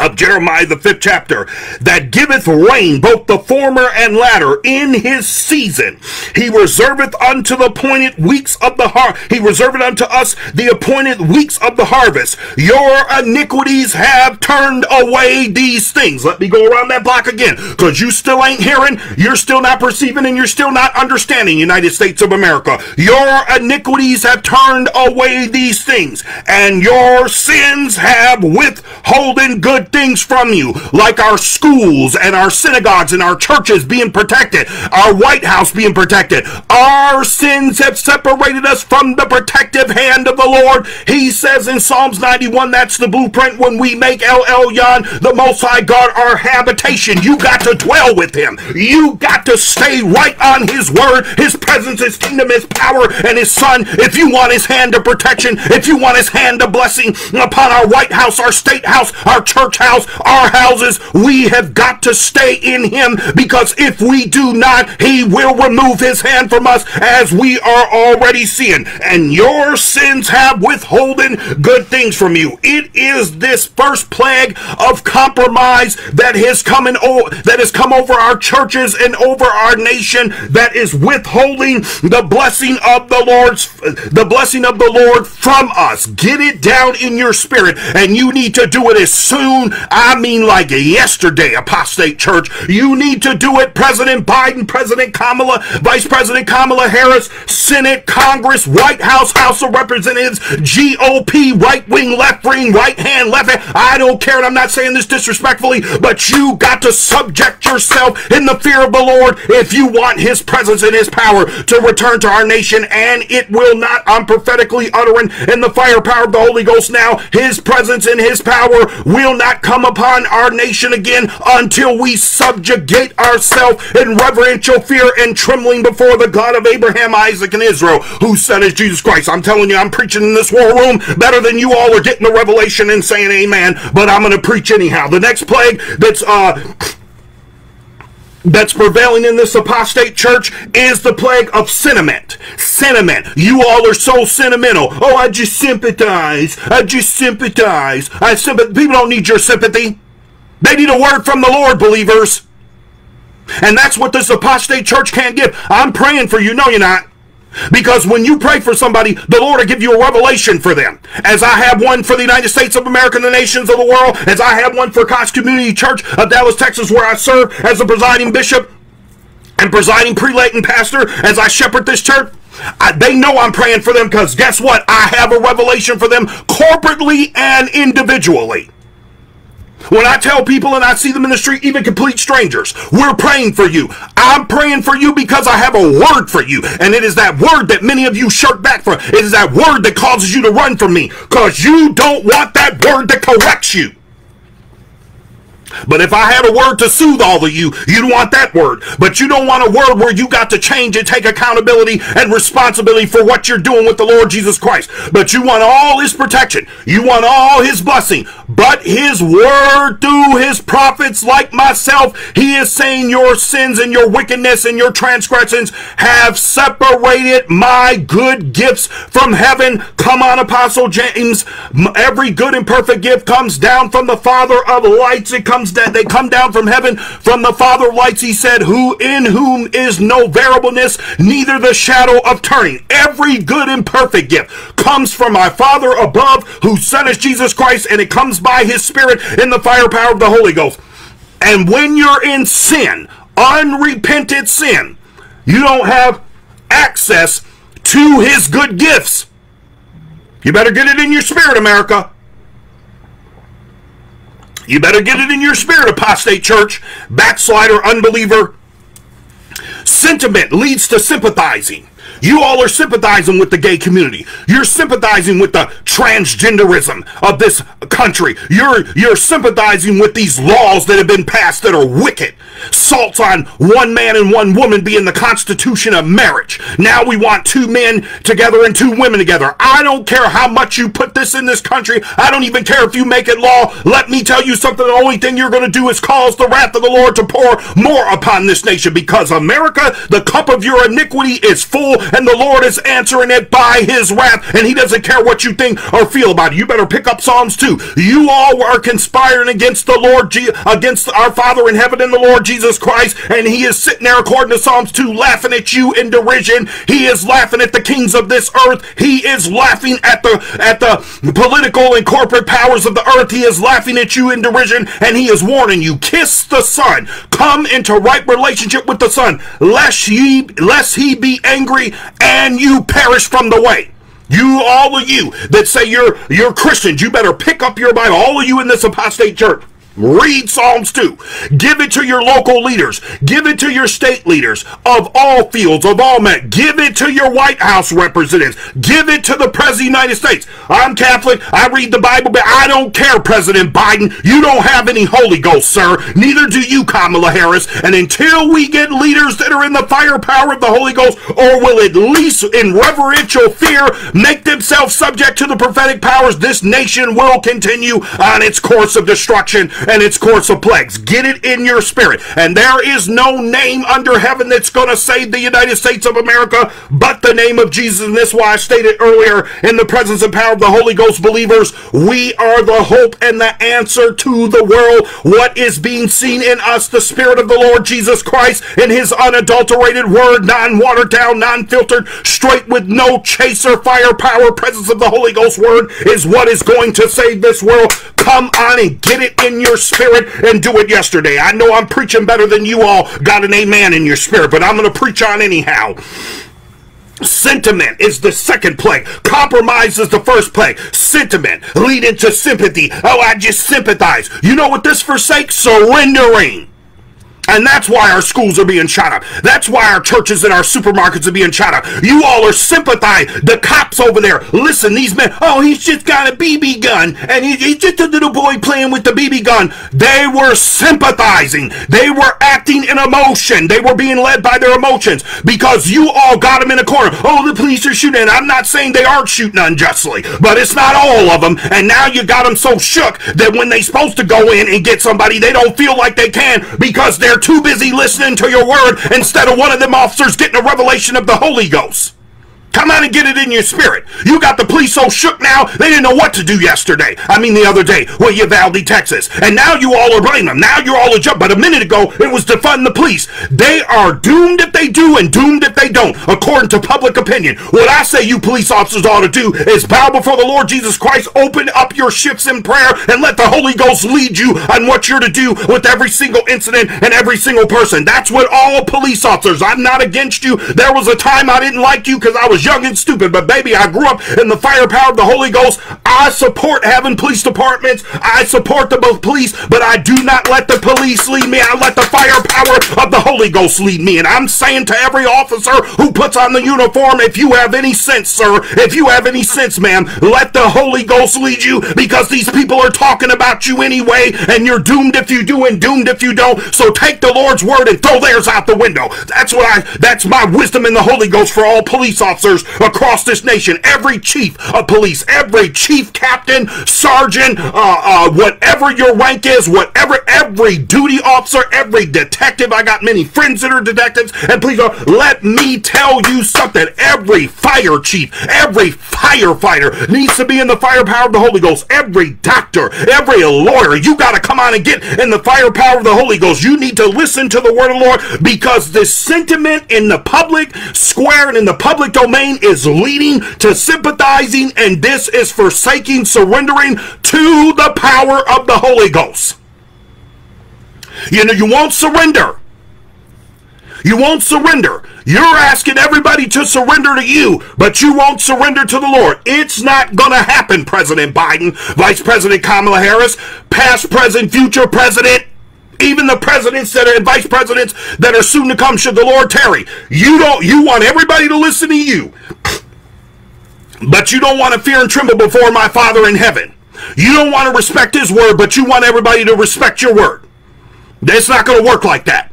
of Jeremiah, the fifth chapter, that giveth rain, both the former and latter, in his season. He reserveth unto the appointed weeks of the har. He reserveth unto us the appointed weeks of the harvest. Your iniquities have turned away these things. Let me go around that block again, because you still ain't hearing, you're still not perceiving, and you're still not understanding, United States of America. Your iniquities have turned away these things, and your sins have withholden good things from you, like our schools and our synagogues and our churches being protected, our White House being protected. Our sins have separated us from the protective hand of the Lord. He says in Psalms 91, that's the blueprint when we make El Elyon, the Most High God, our habitation. You got to dwell with Him. You got to stay right on His word, His presence, His kingdom, His power, and His Son. If you want His hand of protection, if you want His hand of blessing upon our White House, our State House, our church house, our houses, we have got to stay in Him because if we do not, He will remove His hand from us as we are already seeing. And your sins have withholden good things from you. It is this first plague of compromise that has come in, that has come over our churches and over our nation that is withholding the blessing of the Lord's the blessing of the Lord from us. Get it down in your spirit and you need to do it as soon, I mean like yesterday, apostate church. You need to do it President Biden, President Kamala, Vice President Kamala Harris, Senate, Congress, White House, House of Representatives, GOP, right wing, left wing, right hand, left hand. I don't care and I'm not saying this disrespectfully, but you got to subject yourself in the fear of the Lord if you want his presence and his power to return to our nation and it will not. I'm prophetically uttering in the firepower of the Holy Ghost now. His presence and his power will not come upon our nation again until we subjugate ourselves in reverential fear and trembling before the God of Abraham, Isaac, and Israel, who said is Jesus Christ. I'm telling you, I'm preaching in this war room better than you all are getting the revelation and saying amen, but I'm going to preach anyhow. The next plague that's, uh, that's prevailing in this apostate church is the plague of sentiment. Sentiment. You all are so sentimental. Oh, I just sympathize. I just sympathize. I sympathize. People don't need your sympathy. They need a word from the Lord, believers. And that's what this apostate church can't give. I'm praying for you. No, you're not. Because when you pray for somebody, the Lord will give you a revelation for them. As I have one for the United States of America and the nations of the world, as I have one for Cox Community Church of Dallas, Texas, where I serve as the presiding bishop and presiding prelate and pastor as I shepherd this church. I, they know I'm praying for them because guess what? I have a revelation for them corporately and individually. When I tell people and I see them in the street, even complete strangers, we're praying for you. I'm praying for you because I have a word for you. And it is that word that many of you shirk back from. It is that word that causes you to run from me because you don't want that word to correct you. But if I had a word to soothe all of you, you'd want that word. But you don't want a word where you got to change and take accountability and responsibility for what you're doing with the Lord Jesus Christ. But you want all his protection. You want all his blessing. But his word through his prophets like myself, he is saying your sins and your wickedness and your transgressions have separated my good gifts from heaven. Come on, Apostle James. Every good and perfect gift comes down from the Father of lights. It comes comes that they come down from heaven from the Father of lights, he said, who in whom is no variableness, neither the shadow of turning. Every good and perfect gift comes from my Father above, whose Son is Jesus Christ, and it comes by his Spirit in the firepower of the Holy Ghost. And when you're in sin, unrepented sin, you don't have access to his good gifts. You better get it in your spirit, America. You better get it in your spirit, apostate church, backslider, unbeliever. Sentiment leads to sympathizing. You all are sympathizing with the gay community. You're sympathizing with the transgenderism of this country. You're you're sympathizing with these laws that have been passed that are wicked. Salts on one man and one woman being the constitution of marriage. Now we want two men together and two women together. I don't care how much you put this in this country. I don't even care if you make it law. Let me tell you something. The only thing you're going to do is cause the wrath of the Lord to pour more upon this nation because America, the cup of your iniquity is full and the Lord is answering it by his wrath, and he doesn't care what you think or feel about it. You better pick up Psalms 2. You all are conspiring against the Lord, against our Father in heaven and the Lord Jesus Christ, and he is sitting there, according to Psalms 2, laughing at you in derision. He is laughing at the kings of this earth. He is laughing at the at the political and corporate powers of the earth. He is laughing at you in derision, and he is warning you: kiss the Son, come into right relationship with the Son, lest ye lest he be angry and you perish from the way. You, all of you that say you're you're Christians, you better pick up your Bible. All of you in this apostate church, Read Psalms 2. Give it to your local leaders. Give it to your state leaders of all fields, of all men. Give it to your White House representatives. Give it to the President of the United States. I'm Catholic. I read the Bible, but I don't care, President Biden. You don't have any Holy Ghost, sir. Neither do you, Kamala Harris. And until we get leaders that are in the firepower of the Holy Ghost, or will at least in reverential fear make themselves subject to the prophetic powers, this nation will continue on its course of destruction and its course of plagues. Get it in your spirit. And there is no name under heaven that's going to save the United States of America but the name of Jesus. And this is why I stated earlier in the presence and power of the Holy Ghost believers, we are the hope and the answer to the world. What is being seen in us, the Spirit of the Lord Jesus Christ in his unadulterated word, non watered down, non filtered, straight with no chaser, firepower, presence of the Holy Ghost word is what is going to save this world. Come on and get it in your your spirit and do it yesterday. I know I'm preaching better than you all got an amen in your spirit, but I'm going to preach on anyhow. Sentiment is the second plague. Compromise is the first plague. Sentiment leading to sympathy. Oh, I just sympathize. You know what this forsakes? Surrendering. And that's why our schools are being shot up. That's why our churches and our supermarkets are being shot up. You all are sympathizing. The cops over there, listen, these men, oh, he's just got a BB gun and he, he's just a little boy playing with the BB gun. They were sympathizing. They were acting in emotion. They were being led by their emotions because you all got them in a corner. Oh, the police are shooting. I'm not saying they aren't shooting unjustly, but it's not all of them. And now you got them so shook that when they're supposed to go in and get somebody, they don't feel like they can because they're too busy listening to your word instead of one of them officers getting a revelation of the Holy Ghost. Come on and get it in your spirit. You got the police so shook now, they didn't know what to do yesterday. I mean, the other day, well, Uvalde, Texas. And now you all are blaming them. Now you're all a jump. But a minute ago, it was defund the police. They are doomed if they do and doomed if they don't, according to public opinion. What I say you police officers ought to do is bow before the Lord Jesus Christ, open up your ships in prayer, and let the Holy Ghost lead you on what you're to do with every single incident and every single person. That's what all police officers, I'm not against you. There was a time I didn't like you because I was was young and stupid, but baby, I grew up in the firepower of the Holy Ghost. I support having police departments. I support the both police, but I do not let the police lead me. I let the firepower of the Holy Ghost lead me. And I'm saying to every officer who puts on the uniform, if you have any sense, sir, if you have any sense, ma'am, let the Holy Ghost lead you because these people are talking about you anyway, and you're doomed if you do and doomed if you don't. So take the Lord's word and throw theirs out the window. That's what I, that's my wisdom in the Holy Ghost for all police officers officers across this nation, every chief of police, every chief captain, sergeant, uh, uh, whatever your rank is, whatever, every duty officer, every detective. I got many friends that are detectives, and please uh, let me tell you something. Every fire chief, every firefighter needs to be in the firepower of the Holy Ghost. Every doctor, every lawyer, you got to come on and get in the firepower of the Holy Ghost. You need to listen to the word of the Lord because this sentiment in the public square and in the public domain is leading to sympathizing, and this is forsaking, surrendering to the power of the Holy Ghost. You know, you won't surrender. You won't surrender. You're asking everybody to surrender to you, but you won't surrender to the Lord. It's not going to happen, President Biden, Vice President Kamala Harris, past present, future president even the presidents that are vice presidents that are soon to come should the Lord tarry. You don't you want everybody to listen to you. But you don't want to fear and tremble before my Father in heaven. You don't want to respect his word, but you want everybody to respect your word. It's not going to work like that.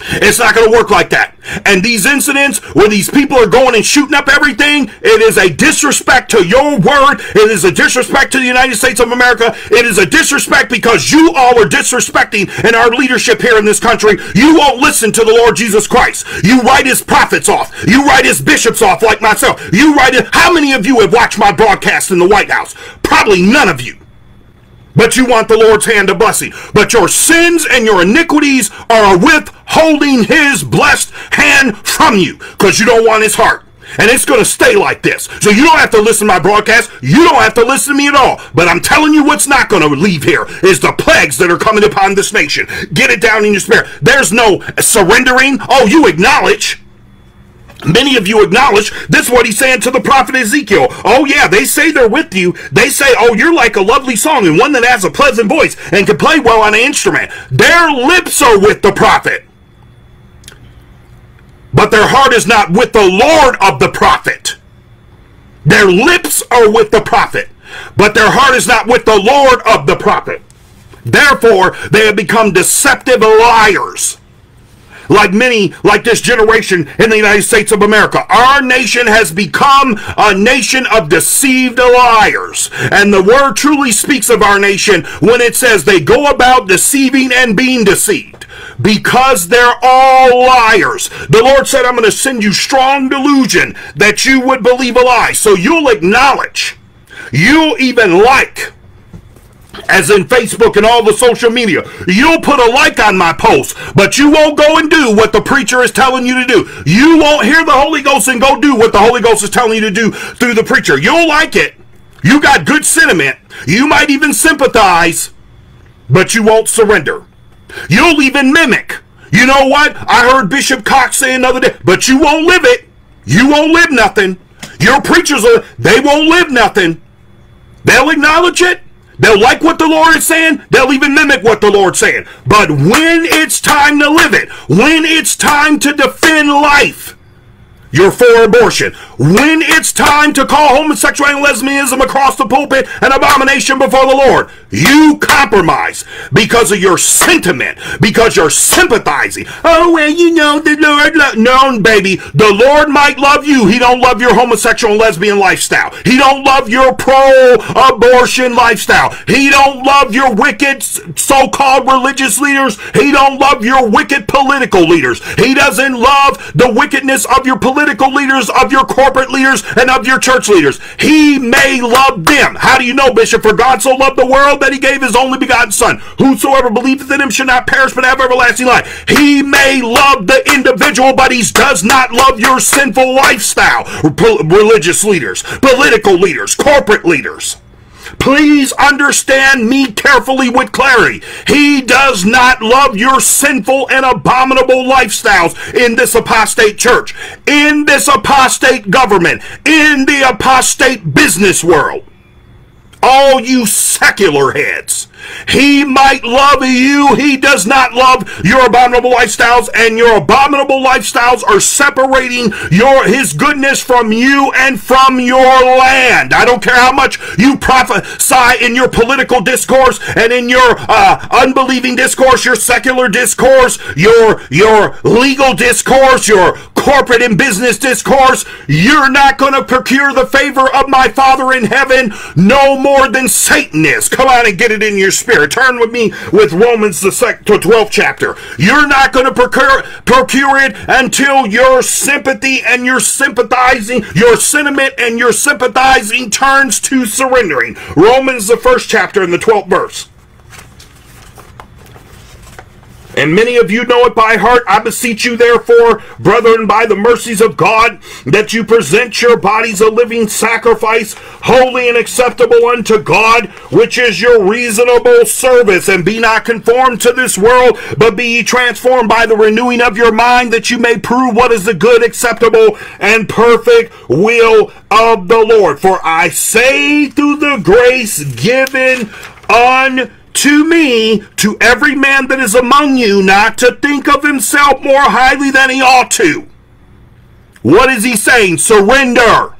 It's not going to work like that. And these incidents where these people are going and shooting up everything, it is a disrespect to your word. It is a disrespect to the United States of America. It is a disrespect because you all are disrespecting in our leadership here in this country. You won't listen to the Lord Jesus Christ. You write his prophets off. You write his bishops off like myself. You write it. How many of you have watched my broadcast in the White House? Probably none of you but you want the Lord's hand to bless blessing. But your sins and your iniquities are withholding his blessed hand from you because you don't want his heart. And it's going to stay like this. So you don't have to listen to my broadcast. You don't have to listen to me at all. But I'm telling you what's not going to leave here is the plagues that are coming upon this nation. Get it down in your spirit. There's no surrendering. Oh, you acknowledge Many of you acknowledge this is what he's saying to the prophet Ezekiel. Oh, yeah, they say they're with you. They say, oh, you're like a lovely song and one that has a pleasant voice and can play well on an instrument. Their lips are with the prophet, but their heart is not with the Lord of the prophet. Their lips are with the prophet, but their heart is not with the Lord of the prophet. Therefore, they have become deceptive liars like many, like this generation in the United States of America. Our nation has become a nation of deceived liars. And the word truly speaks of our nation when it says they go about deceiving and being deceived because they're all liars. The Lord said, I'm going to send you strong delusion that you would believe a lie. So you'll acknowledge, you'll even like as in Facebook and all the social media. You'll put a like on my post, but you won't go and do what the preacher is telling you to do. You won't hear the Holy Ghost and go do what the Holy Ghost is telling you to do through the preacher. You'll like it. You got good sentiment. You might even sympathize, but you won't surrender. You'll even mimic. You know what? I heard Bishop Cox say another day, but you won't live it. You won't live nothing. Your preachers are, they won't live nothing. They'll acknowledge it They'll like what the Lord is saying. They'll even mimic what the Lord's saying. But when it's time to live it, when it's time to defend life, you're for abortion. When it's time to call homosexuality and lesbianism across the pulpit an abomination before the Lord, you compromise because of your sentiment, because you're sympathizing. Oh, well, you know, the Lord, lo-. no, baby, the Lord might love you. He don't love your homosexual and lesbian lifestyle. He don't love your pro-abortion lifestyle. He don't love your wicked so-called religious leaders. He don't love your wicked political leaders. He doesn't love the wickedness of your political political leaders, of your corporate leaders, and of your church leaders. He may love them. How do you know, Bishop? For God so loved the world that he gave his only begotten Son. Whosoever believeth in him should not perish but have everlasting life. He may love the individual, but he does not love your sinful lifestyle. Religious leaders, political leaders, corporate leaders. Please understand me carefully with clarity. He does not love your sinful and abominable lifestyles in this apostate church, in this apostate government, in the apostate business world. All you secular heads he might love you. He does not love your abominable lifestyles, and your abominable lifestyles are separating your his goodness from you and from your land. I don't care how much you prophesy in your political discourse and in your uh, unbelieving discourse, your secular discourse, your your legal discourse, your corporate and business discourse. You're not going to procure the favor of my Father in heaven no more than Satan is. Come on and get it in your spirit. Turn with me with Romans the 12th chapter. You're not going to procure, procure it until your sympathy and your sympathizing, your sentiment and your sympathizing turns to surrendering. Romans the first chapter and the 12th verse. And many of you know it by heart. I beseech you, therefore, brethren, by the mercies of God, that you present your bodies a living sacrifice, holy and acceptable unto God, which is your reasonable service. And be not conformed to this world, but be ye transformed by the renewing of your mind, that you may prove what is the good, acceptable, and perfect will of the Lord. For I say through the grace given unto to me, to every man that is among you, not to think of himself more highly than he ought to. What is he saying? Surrender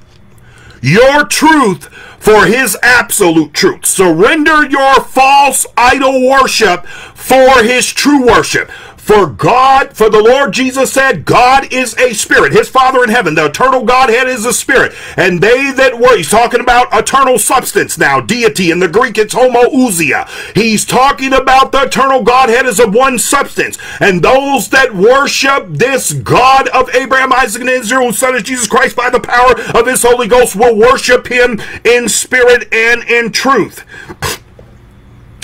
your truth for his absolute truth. Surrender your false idol worship for his true worship. For God, for the Lord Jesus said, God is a spirit. His Father in heaven, the eternal Godhead is a spirit. And they that were, he's talking about eternal substance now, deity. In the Greek, it's homoousia. He's talking about the eternal Godhead as of one substance. And those that worship this God of Abraham, Isaac, and Israel, whose son is Jesus Christ, by the power of his Holy Ghost, will worship him in spirit and in truth.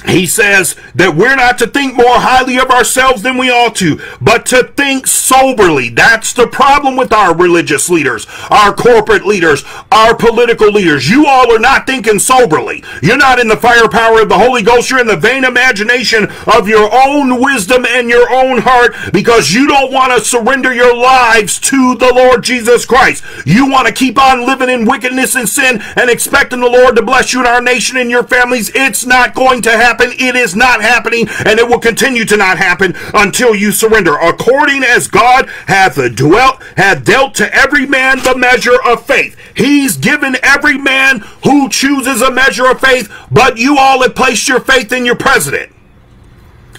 He says that we're not to think more highly of ourselves than we ought to, but to think soberly. That's the problem with our religious leaders, our corporate leaders, our political leaders. You all are not thinking soberly. You're not in the firepower of the Holy Ghost. You're in the vain imagination of your own wisdom and your own heart because you don't want to surrender your lives to the Lord Jesus Christ. You want to keep on living in wickedness and sin and expecting the Lord to bless you and our nation and your families. It's not going to happen happen. It is not happening, and it will continue to not happen until you surrender. According as God hath dwelt, hath dealt to every man the measure of faith. He's given every man who chooses a measure of faith, but you all have placed your faith in your president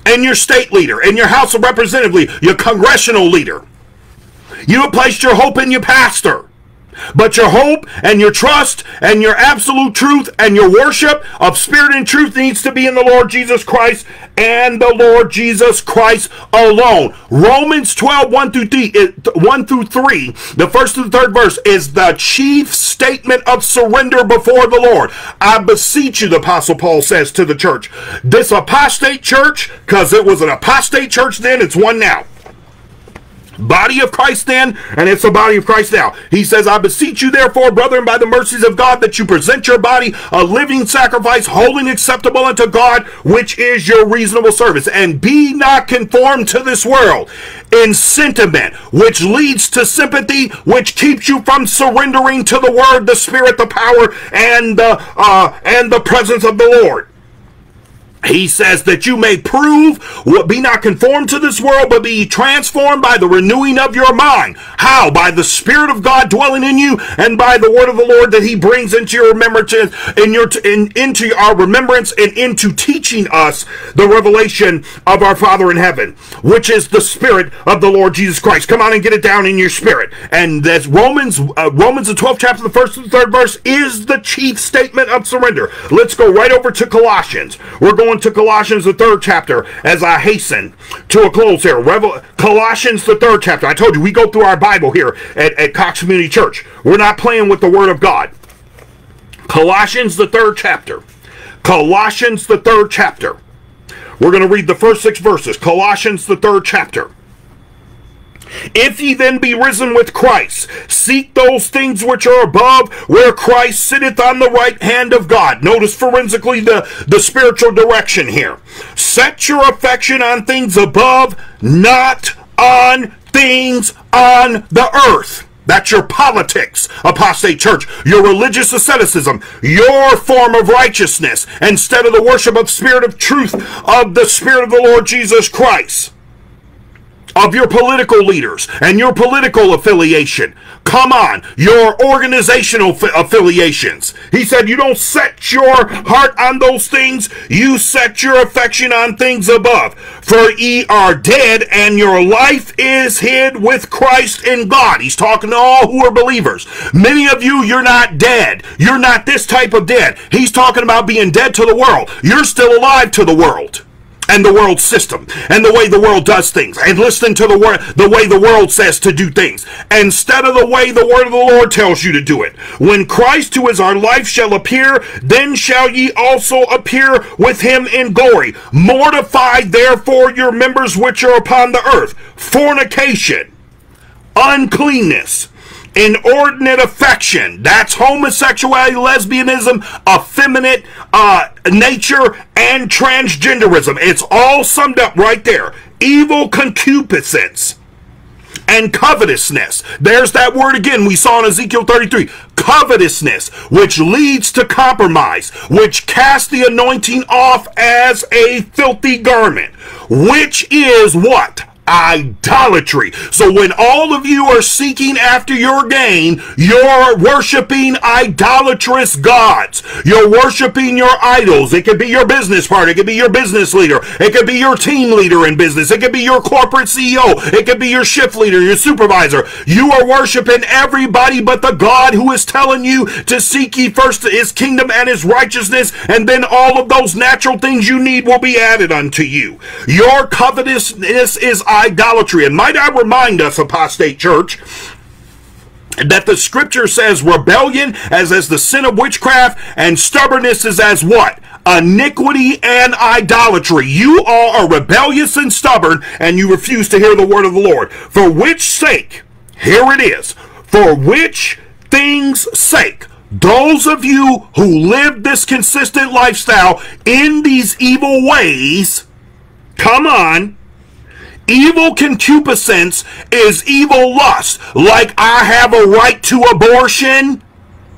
and your state leader and your House of Representatives, your congressional leader. You have placed your hope in your pastor. But your hope and your trust and your absolute truth and your worship of spirit and truth needs to be in the Lord Jesus Christ and the Lord Jesus Christ alone. Romans 12, 1 through 3, 1 through 3 the first to the third verse, is the chief statement of surrender before the Lord. I beseech you, the Apostle Paul says to the church. This apostate church, because it was an apostate church then, it's one now body of Christ then, and it's the body of Christ now. He says, I beseech you, therefore, brethren, by the mercies of God, that you present your body a living sacrifice, holy and acceptable unto God, which is your reasonable service. And be not conformed to this world in sentiment, which leads to sympathy, which keeps you from surrendering to the word, the spirit, the power, and the uh, and the presence of the Lord. He says that you may prove, be not conformed to this world, but be transformed by the renewing of your mind. How? By the Spirit of God dwelling in you, and by the word of the Lord that He brings into your remembrance, in your in, into our remembrance, and into teaching us the revelation of our Father in heaven, which is the Spirit of the Lord Jesus Christ. Come on and get it down in your spirit. And that's Romans, uh, Romans the twelfth chapter, the first and third verse is the chief statement of surrender. Let's go right over to Colossians. We're going to Colossians, the third chapter, as I hasten to a close here. Revel- Colossians, the third chapter. I told you, we go through our Bible here at, at Cox Community Church. We're not playing with the Word of God. Colossians, the third chapter. Colossians, the third chapter. We're going to read the first six verses. Colossians, the third chapter. If ye then be risen with Christ, seek those things which are above, where Christ sitteth on the right hand of God. Notice forensically the, the spiritual direction here. Set your affection on things above, not on things on the earth. That's your politics, apostate church, your religious asceticism, your form of righteousness, instead of the worship of spirit of truth of the Spirit of the Lord Jesus Christ of your political leaders and your political affiliation. Come on, your organizational affiliations. He said, You don't set your heart on those things, you set your affection on things above. For ye are dead, and your life is hid with Christ in God. He's talking to all who are believers. Many of you, you're not dead. You're not this type of dead. He's talking about being dead to the world. You're still alive to the world and the world system and the way the world does things and listen to the word the way the world says to do things instead of the way the word of the Lord tells you to do it. When Christ who is our life shall appear, then shall ye also appear with him in glory. Mortify therefore your members which are upon the earth. Fornication, uncleanness, inordinate affection. That's homosexuality, lesbianism, effeminate uh, nature, and transgenderism. It's all summed up right there. Evil concupiscence and covetousness. There's that word again we saw in Ezekiel 33. Covetousness, which leads to compromise, which casts the anointing off as a filthy garment, which is what? Idolatry. So when all of you are seeking after your gain, you're worshiping idolatrous gods. You're worshiping your idols. It could be your business partner. It could be your business leader. It could be your team leader in business. It could be your corporate CEO. It could be your shift leader, your supervisor. You are worshiping everybody but the God who is telling you to seek ye first his kingdom and his righteousness, and then all of those natural things you need will be added unto you. Your covetousness is idolatry. And might I remind us, apostate church, that the scripture says rebellion as as the sin of witchcraft and stubbornness is as what iniquity and idolatry. You all are rebellious and stubborn, and you refuse to hear the word of the Lord. For which sake, here it is, for which things' sake, those of you who live this consistent lifestyle in these evil ways, come on, Evil concupiscence is evil lust. Like I have a right to abortion.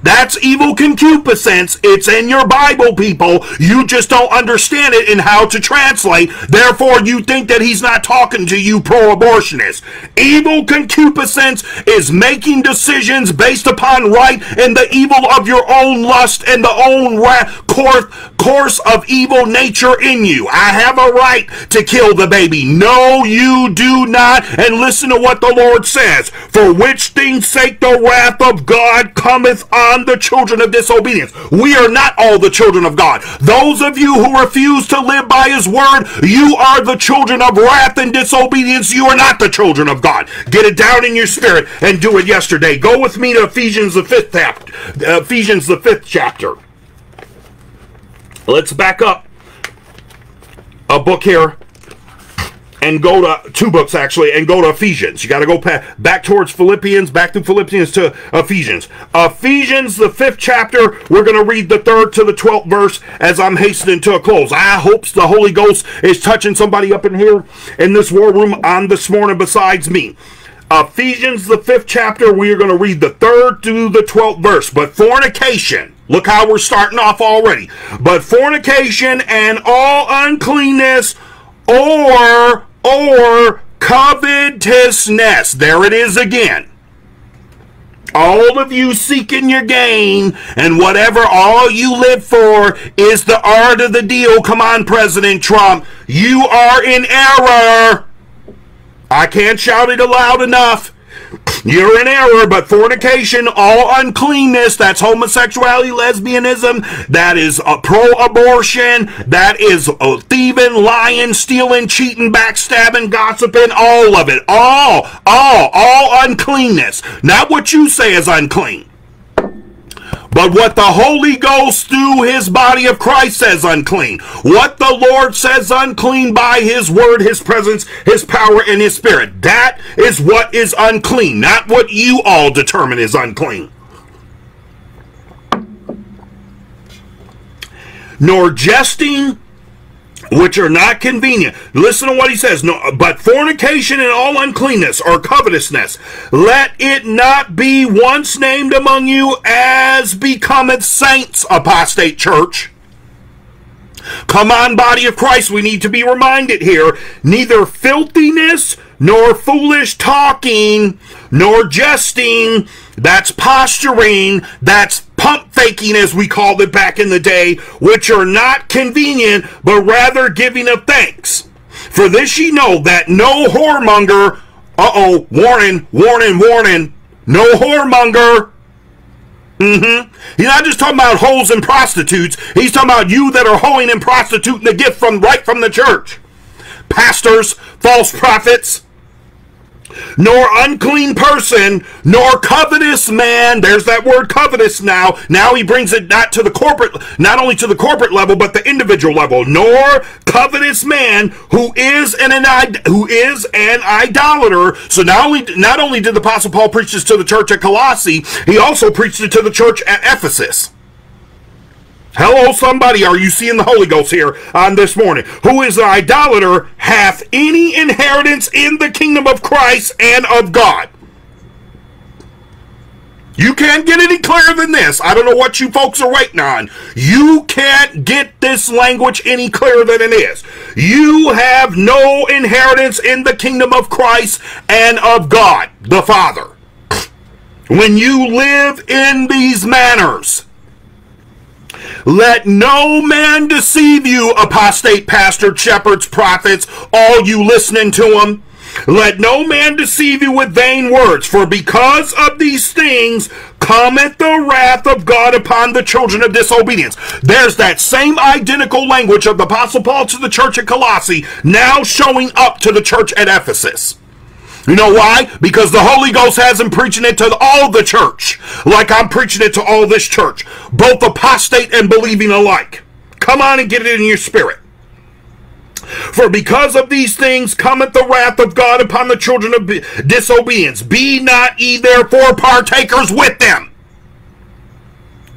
That's evil concupiscence. It's in your Bible, people. You just don't understand it and how to translate. Therefore, you think that he's not talking to you pro-abortionists. Evil concupiscence is making decisions based upon right and the evil of your own lust and the own course, course of evil nature in you. I have a right to kill the baby. No, you do not. And listen to what the Lord says. For which things sake the wrath of God cometh on on the children of disobedience. We are not all the children of God. Those of you who refuse to live by his word, you are the children of wrath and disobedience. You are not the children of God. Get it down in your spirit and do it yesterday. Go with me to Ephesians the fifth chapter. Ephesians the fifth chapter. Let's back up a book here and go to two books actually and go to Ephesians. You got to go back towards Philippians, back to Philippians to Ephesians. Ephesians, the fifth chapter, we're going to read the third to the 12th verse as I'm hastening to a close. I hope the Holy Ghost is touching somebody up in here in this war room on this morning besides me. Ephesians, the fifth chapter, we are going to read the third to the 12th verse. But fornication, look how we're starting off already. But fornication and all uncleanness or or covetousness. There it is again. All of you seeking your gain and whatever all you live for is the art of the deal. Come on, President Trump. You are in error. I can't shout it aloud enough. You're in error, but fornication, all uncleanness, that's homosexuality, lesbianism, that is uh, pro abortion, that is uh, thieving, lying, stealing, cheating, backstabbing, gossiping, all of it. All, all, all uncleanness. Not what you say is unclean. But what the Holy Ghost through his body of Christ says unclean. What the Lord says unclean by his word, his presence, his power, and his spirit. That is what is unclean, not what you all determine is unclean. Nor jesting which are not convenient. Listen to what he says. No, but fornication and all uncleanness or covetousness, let it not be once named among you as becometh saints, apostate church. Come on, body of Christ, we need to be reminded here. Neither filthiness, nor foolish talking, nor jesting, that's posturing, that's pump faking, as we called it back in the day, which are not convenient, but rather giving of thanks. For this ye know that no whoremonger, uh oh, warning, warning, warning, no whoremonger. Mm-hmm. He's not just talking about hoes and prostitutes. He's talking about you that are hoeing and prostituting the gift from right from the church. Pastors, false prophets, nor unclean person, nor covetous man. There's that word covetous now. Now he brings it not to the corporate, not only to the corporate level, but the individual level. Nor covetous man who is an, an who is an idolater. So not only not only did the apostle Paul preach this to the church at Colossae, he also preached it to the church at Ephesus. Hello, somebody. Are you seeing the Holy Ghost here on this morning? Who is an idolater hath any inheritance in the kingdom of Christ and of God. You can't get any clearer than this. I don't know what you folks are waiting on. You can't get this language any clearer than it is. You have no inheritance in the kingdom of Christ and of God, the Father. When you live in these manners, let no man deceive you, apostate pastor, shepherds, prophets, all you listening to them. Let no man deceive you with vain words, for because of these things cometh the wrath of God upon the children of disobedience. There's that same identical language of the Apostle Paul to the church at Colossae now showing up to the church at Ephesus. You know why? Because the Holy Ghost has him preaching it to all the church, like I'm preaching it to all this church, both apostate and believing alike. Come on and get it in your spirit. For because of these things cometh the wrath of God upon the children of disobedience. Be not ye therefore partakers with them.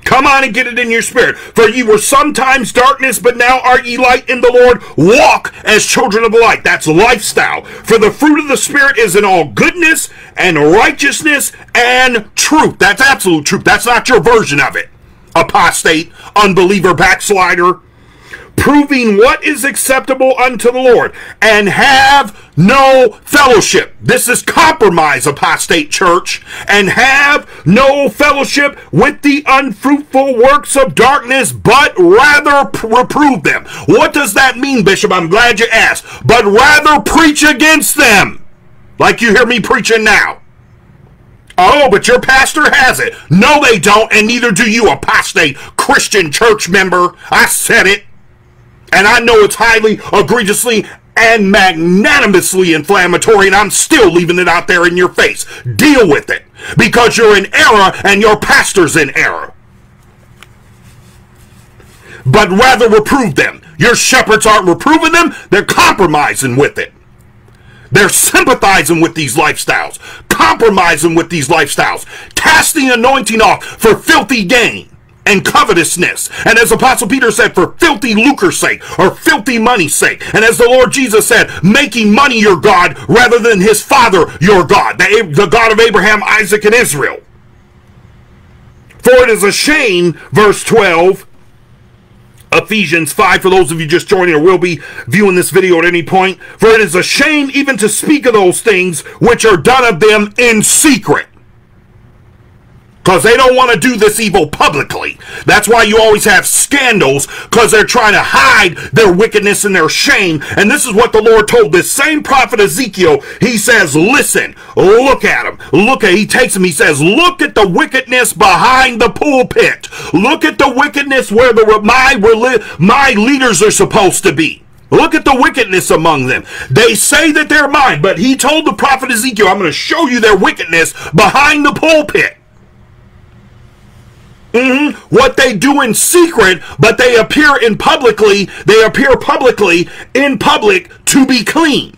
Come on and get it in your spirit. For ye were sometimes darkness, but now are ye light in the Lord. Walk as children of light. That's lifestyle. For the fruit of the Spirit is in all goodness and righteousness and truth. That's absolute truth. That's not your version of it. Apostate, unbeliever, backslider proving what is acceptable unto the Lord, and have no fellowship. This is compromise, apostate church, and have no fellowship with the unfruitful works of darkness, but rather reprove them. What does that mean, Bishop? I'm glad you asked. But rather preach against them, like you hear me preaching now. Oh, but your pastor has it. No, they don't, and neither do you, apostate Christian church member. I said it. And I know it's highly, egregiously, and magnanimously inflammatory, and I'm still leaving it out there in your face. Deal with it. Because you're in error and your pastor's in error. But rather reprove them. Your shepherds aren't reproving them, they're compromising with it. They're sympathizing with these lifestyles, compromising with these lifestyles, casting anointing off for filthy gain and covetousness. And as Apostle Peter said, for filthy lucre's sake or filthy money's sake. And as the Lord Jesus said, making money your God rather than his father your God, the, the God of Abraham, Isaac, and Israel. For it is a shame, verse 12, Ephesians 5, for those of you just joining or will be viewing this video at any point. For it is a shame even to speak of those things which are done of them in secret because they don't want to do this evil publicly. That's why you always have scandals because they're trying to hide their wickedness and their shame. And this is what the Lord told this same prophet Ezekiel. He says, Listen, look at him. Look at, he takes him, he says, Look at the wickedness behind the pulpit. Look at the wickedness where the my, my leaders are supposed to be. Look at the wickedness among them. They say that they're mine, but he told the prophet Ezekiel, I'm going to show you their wickedness behind the pulpit. Mm-hmm. What they do in secret, but they appear in publicly, they appear publicly in public to be clean.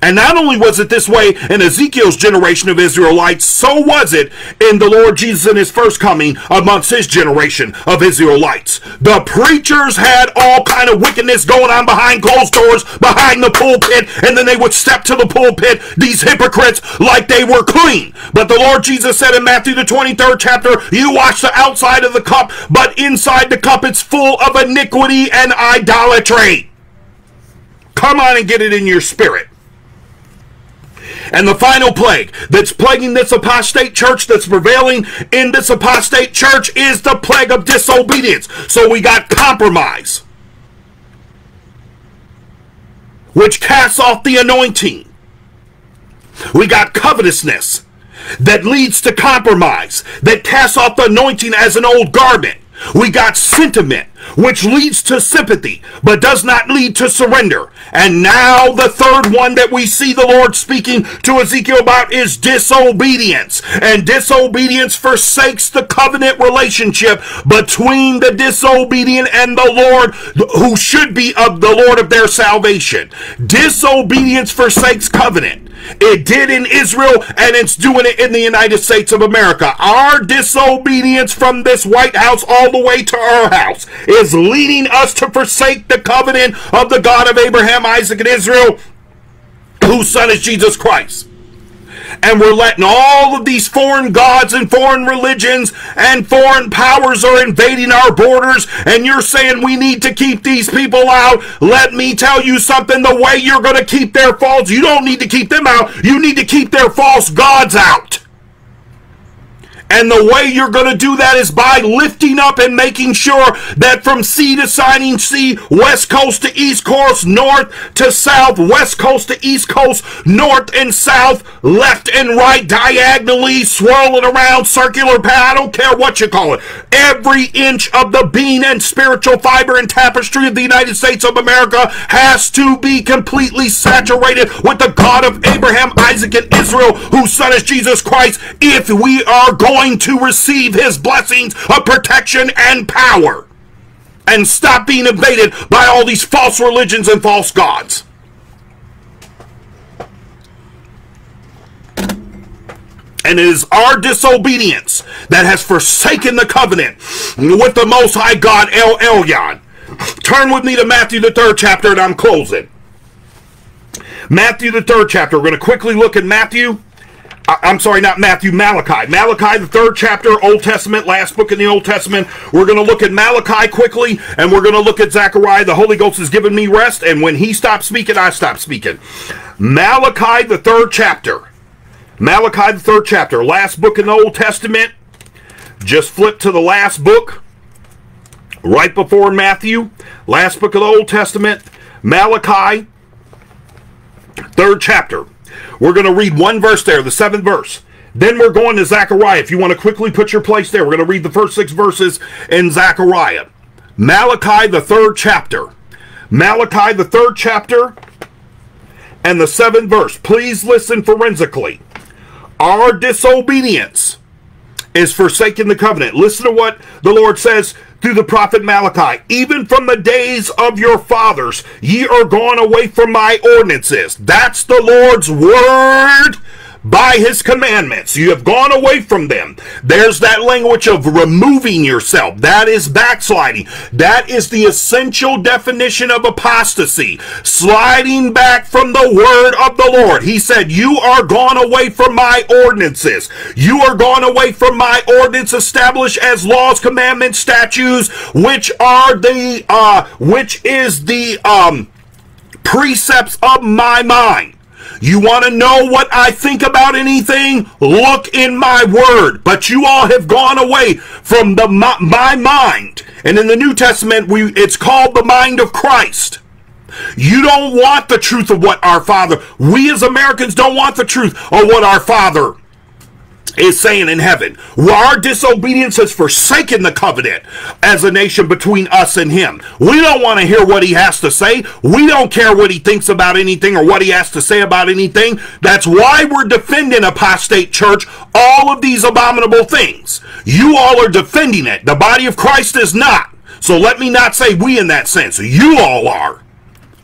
And not only was it this way in Ezekiel's generation of Israelites, so was it in the Lord Jesus in his first coming amongst his generation of Israelites. The preachers had all kind of wickedness going on behind closed doors, behind the pulpit, and then they would step to the pulpit, these hypocrites, like they were clean. But the Lord Jesus said in Matthew the 23rd chapter, you wash the outside of the cup, but inside the cup it's full of iniquity and idolatry. Come on and get it in your spirit. And the final plague that's plaguing this apostate church, that's prevailing in this apostate church, is the plague of disobedience. So we got compromise, which casts off the anointing. We got covetousness that leads to compromise, that casts off the anointing as an old garment. We got sentiment, which leads to sympathy, but does not lead to surrender. And now the third one that we see the Lord speaking to Ezekiel about is disobedience. And disobedience forsakes the covenant relationship between the disobedient and the Lord, who should be of the Lord of their salvation. Disobedience forsakes covenant. It did in Israel and it's doing it in the United States of America. Our disobedience from this White House all the way to our house is leading us to forsake the covenant of the God of Abraham, Isaac, and Israel, whose son is Jesus Christ and we're letting all of these foreign gods and foreign religions and foreign powers are invading our borders. And you're saying we need to keep these people out. Let me tell you something. The way you're going to keep their false you don't need to keep them out. You need to keep their false gods out and the way you're going to do that is by lifting up and making sure that from sea to signing sea, west coast to east coast, north to south, west coast to east coast, north and south, left and right, diagonally, swirling around, circular path, I don't care what you call it. Every inch of the being and spiritual fiber and tapestry of the United States of America has to be completely saturated with the God of Abraham, Isaac, and Israel, whose son is Jesus Christ, if we are going going to receive his blessings of protection and power. and stop being invaded by all these false religions and false gods. And it is our disobedience that has forsaken the covenant with the Most High God, El Elyon. Turn with me to Matthew, the third chapter, and I'm closing. Matthew, the third chapter. We're going to quickly look at Matthew. I'm sorry, not Matthew, Malachi. Malachi, the third chapter, Old Testament, last book in the Old Testament. We're going to look at Malachi quickly, and we're going to look at Zechariah. The Holy Ghost has given me rest, and when he stops speaking, I stop speaking. Malachi, the third chapter. Malachi, the third chapter, last book in the Old Testament. Just flip to the last book, right before Matthew, last book of the Old Testament, Malachi, third chapter. We're going to read one verse there, the seventh verse. Then we're going to Zechariah. If you want to quickly put your place there, we're going to read the first six verses in Zechariah. Malachi, the third chapter. Malachi, the third chapter, and the seventh verse. Please listen forensically. Our disobedience is forsaking the covenant. Listen to what the Lord says through the prophet Malachi. Even from the days of your fathers, ye are gone away from my ordinances. That's the Lord's word by his commandments. You have gone away from them. There's that language of removing yourself. That is backsliding. That is the essential definition of apostasy. Sliding back from the word of the Lord. He said, You are gone away from my ordinances. You are gone away from my ordinance established as laws, commandments, statutes, which are the uh which is the um precepts of my mind. You want to know what I think about anything? Look in my word. But you all have gone away from the my mind. And in the New Testament, we it's called the mind of Christ. You don't want the truth of what our Father, we as Americans don't want the truth of what our Father is saying in heaven. Our disobedience has forsaken the covenant as a nation between us and him. We don't want to hear what he has to say. We don't care what he thinks about anything or what he has to say about anything. That's why we're defending apostate church all of these abominable things. You all are defending it. The body of Christ is not. So let me not say we in that sense. You all are.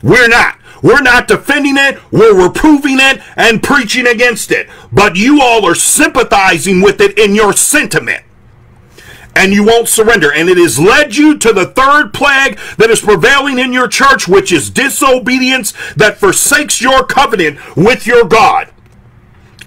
We're not. We're not defending it, we're reproving it and preaching against it. But you all are sympathizing with it in your sentiment. And you won't surrender. And it has led you to the third plague that is prevailing in your church, which is disobedience that forsakes your covenant with your God.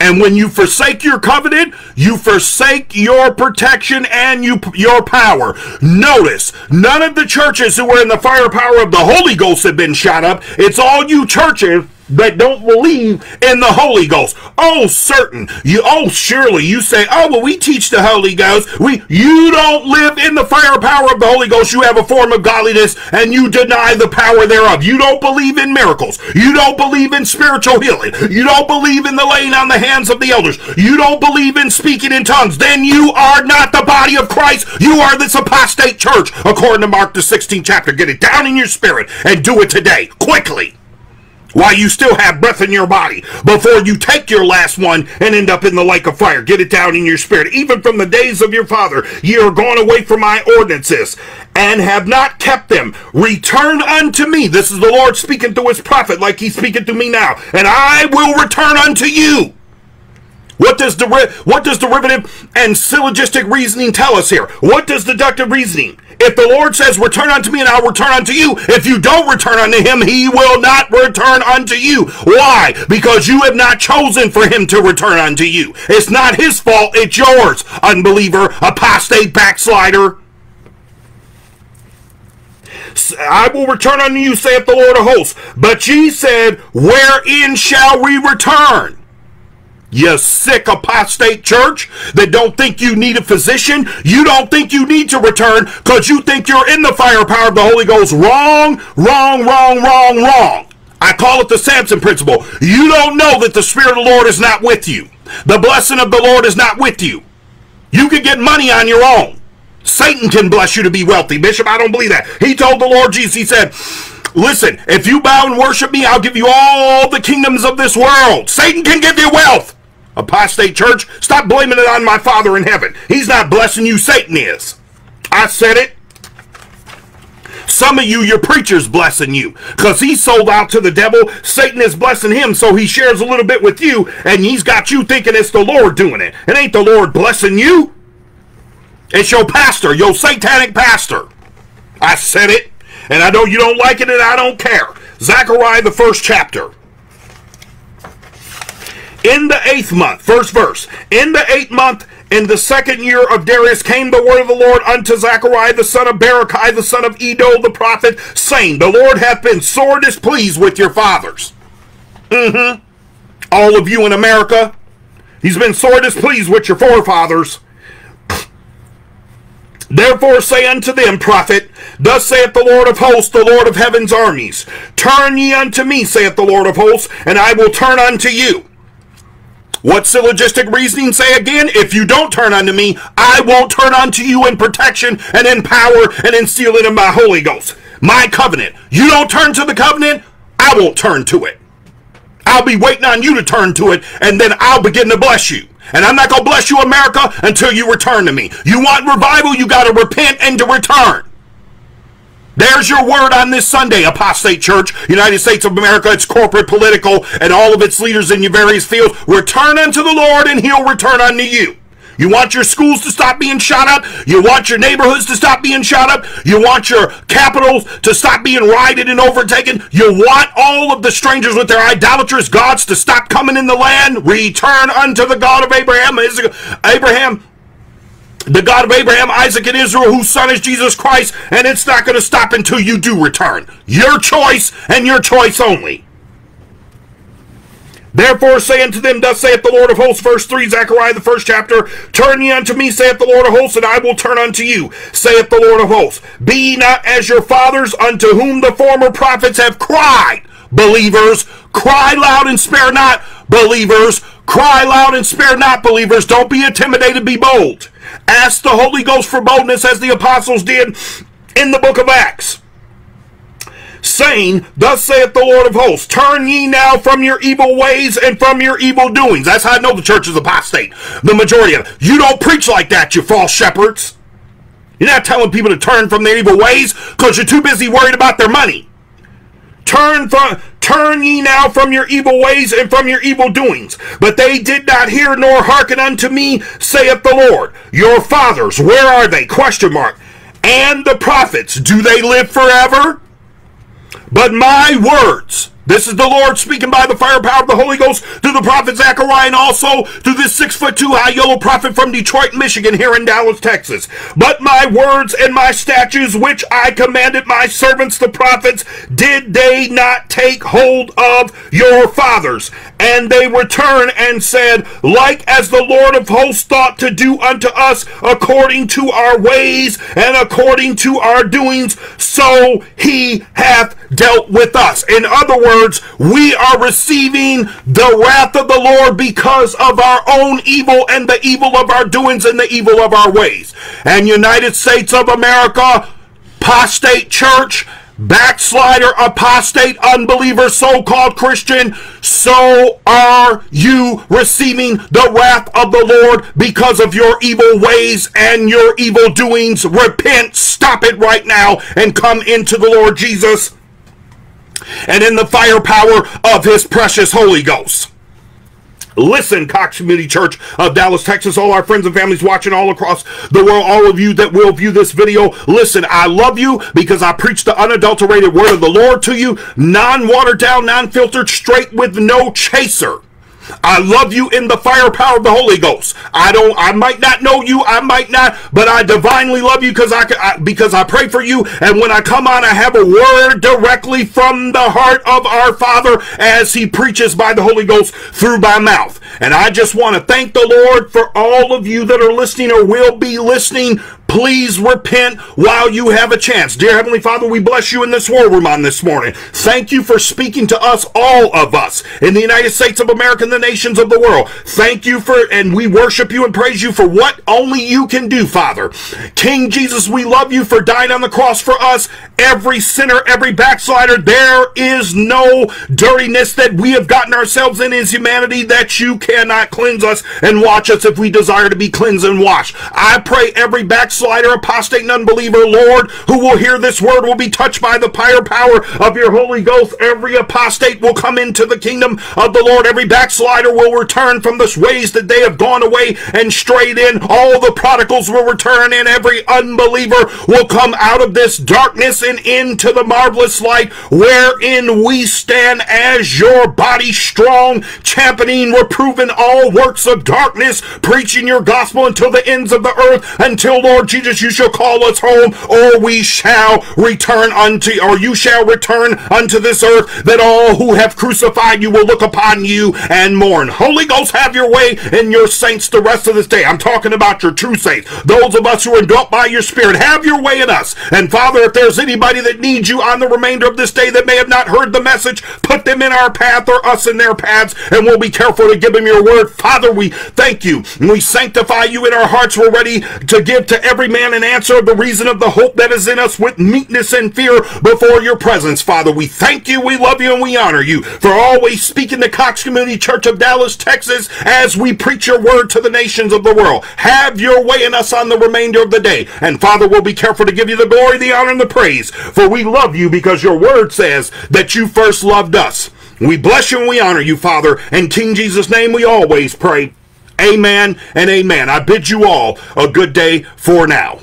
And when you forsake your covenant, you forsake your protection and you, your power. Notice, none of the churches who were in the firepower of the Holy Ghost have been shot up. It's all you churches that don't believe in the Holy Ghost. Oh, certain. You oh surely you say, oh well we teach the Holy Ghost. We you don't live in the firepower of the Holy Ghost. You have a form of godliness and you deny the power thereof. You don't believe in miracles. You don't believe in spiritual healing. You don't believe in the laying on the hands of the elders. You don't believe in speaking in tongues. Then you are not the body of Christ. You are this apostate church, according to Mark the 16th chapter. Get it down in your spirit and do it today, quickly while you still have breath in your body before you take your last one and end up in the lake of fire. Get it down in your spirit. Even from the days of your father, ye are gone away from my ordinances and have not kept them. Return unto me. This is the Lord speaking to his prophet like he's speaking to me now. And I will return unto you. What does deri- what does derivative and syllogistic reasoning tell us here? What does deductive reasoning? If the Lord says, Return unto me, and I'll return unto you, if you don't return unto him, he will not return unto you. Why? Because you have not chosen for him to return unto you. It's not his fault, it's yours, unbeliever, apostate, backslider. I will return unto you, saith the Lord of hosts. But ye said, Wherein shall we return? You sick apostate church that don't think you need a physician. You don't think you need to return because you think you're in the firepower of the Holy Ghost. Wrong, wrong, wrong, wrong, wrong. I call it the Samson principle. You don't know that the Spirit of the Lord is not with you. The blessing of the Lord is not with you. You can get money on your own. Satan can bless you to be wealthy. Bishop, I don't believe that. He told the Lord Jesus, he said, Listen, if you bow and worship me, I'll give you all the kingdoms of this world. Satan can give you wealth. Apostate church, stop blaming it on my Father in heaven. He's not blessing you, Satan is. I said it. Some of you, your preacher's blessing you because he sold out to the devil. Satan is blessing him, so he shares a little bit with you, and he's got you thinking it's the Lord doing it. It ain't the Lord blessing you. It's your pastor, your satanic pastor. I said it, and I know you don't like it, and I don't care. Zechariah, the first chapter. In the eighth month, first verse, in the eighth month, in the second year of Darius came the word of the Lord unto Zechariah the son of Berechiah the son of Iddo the prophet, saying, The Lord hath been sore displeased with your fathers. Mm-hmm. All of you in America, he's been sore displeased with your forefathers. Therefore say unto them, prophet, Thus saith the Lord of hosts, the Lord of heaven's armies, Turn ye unto me, saith the Lord of hosts, and I will turn unto you. What syllogistic reasoning say again? If you don't turn unto me, I won't turn unto you in protection and in power and in sealing of my Holy Ghost. My covenant. You don't turn to the covenant, I won't turn to it. I'll be waiting on you to turn to it, and then I'll begin to bless you. And I'm not going to bless you, America, until you return to me. You want revival, you got to repent and to return. There's your word on this Sunday, Apostate Church, United States of America, its corporate, political, and all of its leaders in your various fields. Return unto the Lord, and he'll return unto you. You want your schools to stop being shot up? You want your neighborhoods to stop being shot up? You want your capitals to stop being rioted and overtaken? You want all of the strangers with their idolatrous gods to stop coming in the land? Return unto the God of Abraham, Abraham, the God of Abraham, Isaac, and Israel, whose son is Jesus Christ, and it's not going to stop until you do return. Your choice and your choice only. Therefore say unto them, Thus saith the Lord of hosts, verse 3, Zechariah the first chapter, Turn ye unto me, saith the Lord of hosts, and I will turn unto you, saith the Lord of hosts. Be ye not as your fathers, unto whom the former prophets have cried. Believers, cry loud and spare not. Believers, cry loud and spare not. Believers, don't be intimidated, be bold. Ask the Holy Ghost for boldness as the apostles did in the book of Acts saying, Thus saith the Lord of hosts, turn ye now from your evil ways and from your evil doings. That's how I know the church is apostate. The majority of it. You don't preach like that, you false shepherds. You're not telling people to turn from their evil ways because you're too busy worried about their money. Turn from turn ye now from your evil ways and from your evil doings. But they did not hear nor hearken unto me, saith the Lord. Your fathers, where are they? Question mark. And the prophets, do they live forever? But my words, this is the Lord speaking by the firepower of the Holy Ghost through the prophet Zechariah and also through this six foot two high yellow prophet from Detroit, Michigan, here in Dallas, Texas. But my words and my statutes, which I commanded my servants, the prophets, did they not take hold of your fathers? And they returned and said, Like as the Lord of hosts thought to do unto us according to our ways and according to our doings, so he hath dealt with us. In other words, we are receiving the wrath of the Lord because of our own evil and the evil of our doings and the evil of our ways. And United States of America, apostate church, backslider, apostate, unbeliever, so called Christian, so are you receiving the wrath of the Lord because of your evil ways and your evil doings. Repent, stop it right now, and come into the Lord Jesus and in the firepower of his precious Holy Ghost. Listen, Cox Community Church of Dallas, Texas, all our friends and families watching all across the world, all of you that will view this video, listen, I love you because I preach the unadulterated word of the Lord to you, non watered down, non filtered, straight with no chaser. I love you in the firepower of the Holy Ghost. I don't. I might not know you. I might not, but I divinely love you because I, I because I pray for you. And when I come on, I have a word directly from the heart of our Father as He preaches by the Holy Ghost through my mouth. And I just want to thank the Lord for all of you that are listening or will be listening Please repent while you have a chance. Dear Heavenly Father, we bless you in this war room on this morning. Thank you for speaking to us, all of us, in the United States of America and the nations of the world. Thank you for, and we worship you and praise you for what only you can do, Father. King Jesus, we love you for dying on the cross for us. Every sinner, every backslider, there is no dirtiness that we have gotten ourselves in as humanity that you cannot cleanse us and watch us if we desire to be cleansed and washed. I pray every backslider backslider, apostate, and unbeliever, Lord, who will hear this word will be touched by the fire power of your Holy Ghost. Every apostate will come into the kingdom of the Lord. Every backslider will return from the ways that they have gone away and strayed in. All the prodigals will return, and every unbeliever will come out of this darkness and into the marvelous light wherein we stand as your body strong, championing, reproving all works of darkness, preaching your gospel until the ends of the earth, until Lord Jesus, you shall call us home, or we shall return unto, or you shall return unto this earth, that all who have crucified you will look upon you and mourn. Holy Ghost, have your way in your saints the rest of this day. I'm talking about your true saints, those of us who are indwelt by your spirit. Have your way in us. And Father, if there's anybody that needs you on the remainder of this day that may have not heard the message, put them in our path or us in their paths, and we'll be careful to give them your word. Father, we thank you. We sanctify you in our hearts. We're ready to give to every man an answer of the reason of the hope that is in us with meekness and fear before your presence. Father, we thank you, we love you, and we honor you for always speaking to Cox Community Church of Dallas, Texas, as we preach your word to the nations of the world. Have your way in us on the remainder of the day. And Father, we'll be careful to give you the glory, the honor, and the praise. For we love you because your word says that you first loved us. We bless you and we honor you, Father. In King Jesus' name we always pray. Amen and amen. I bid you all a good day for now.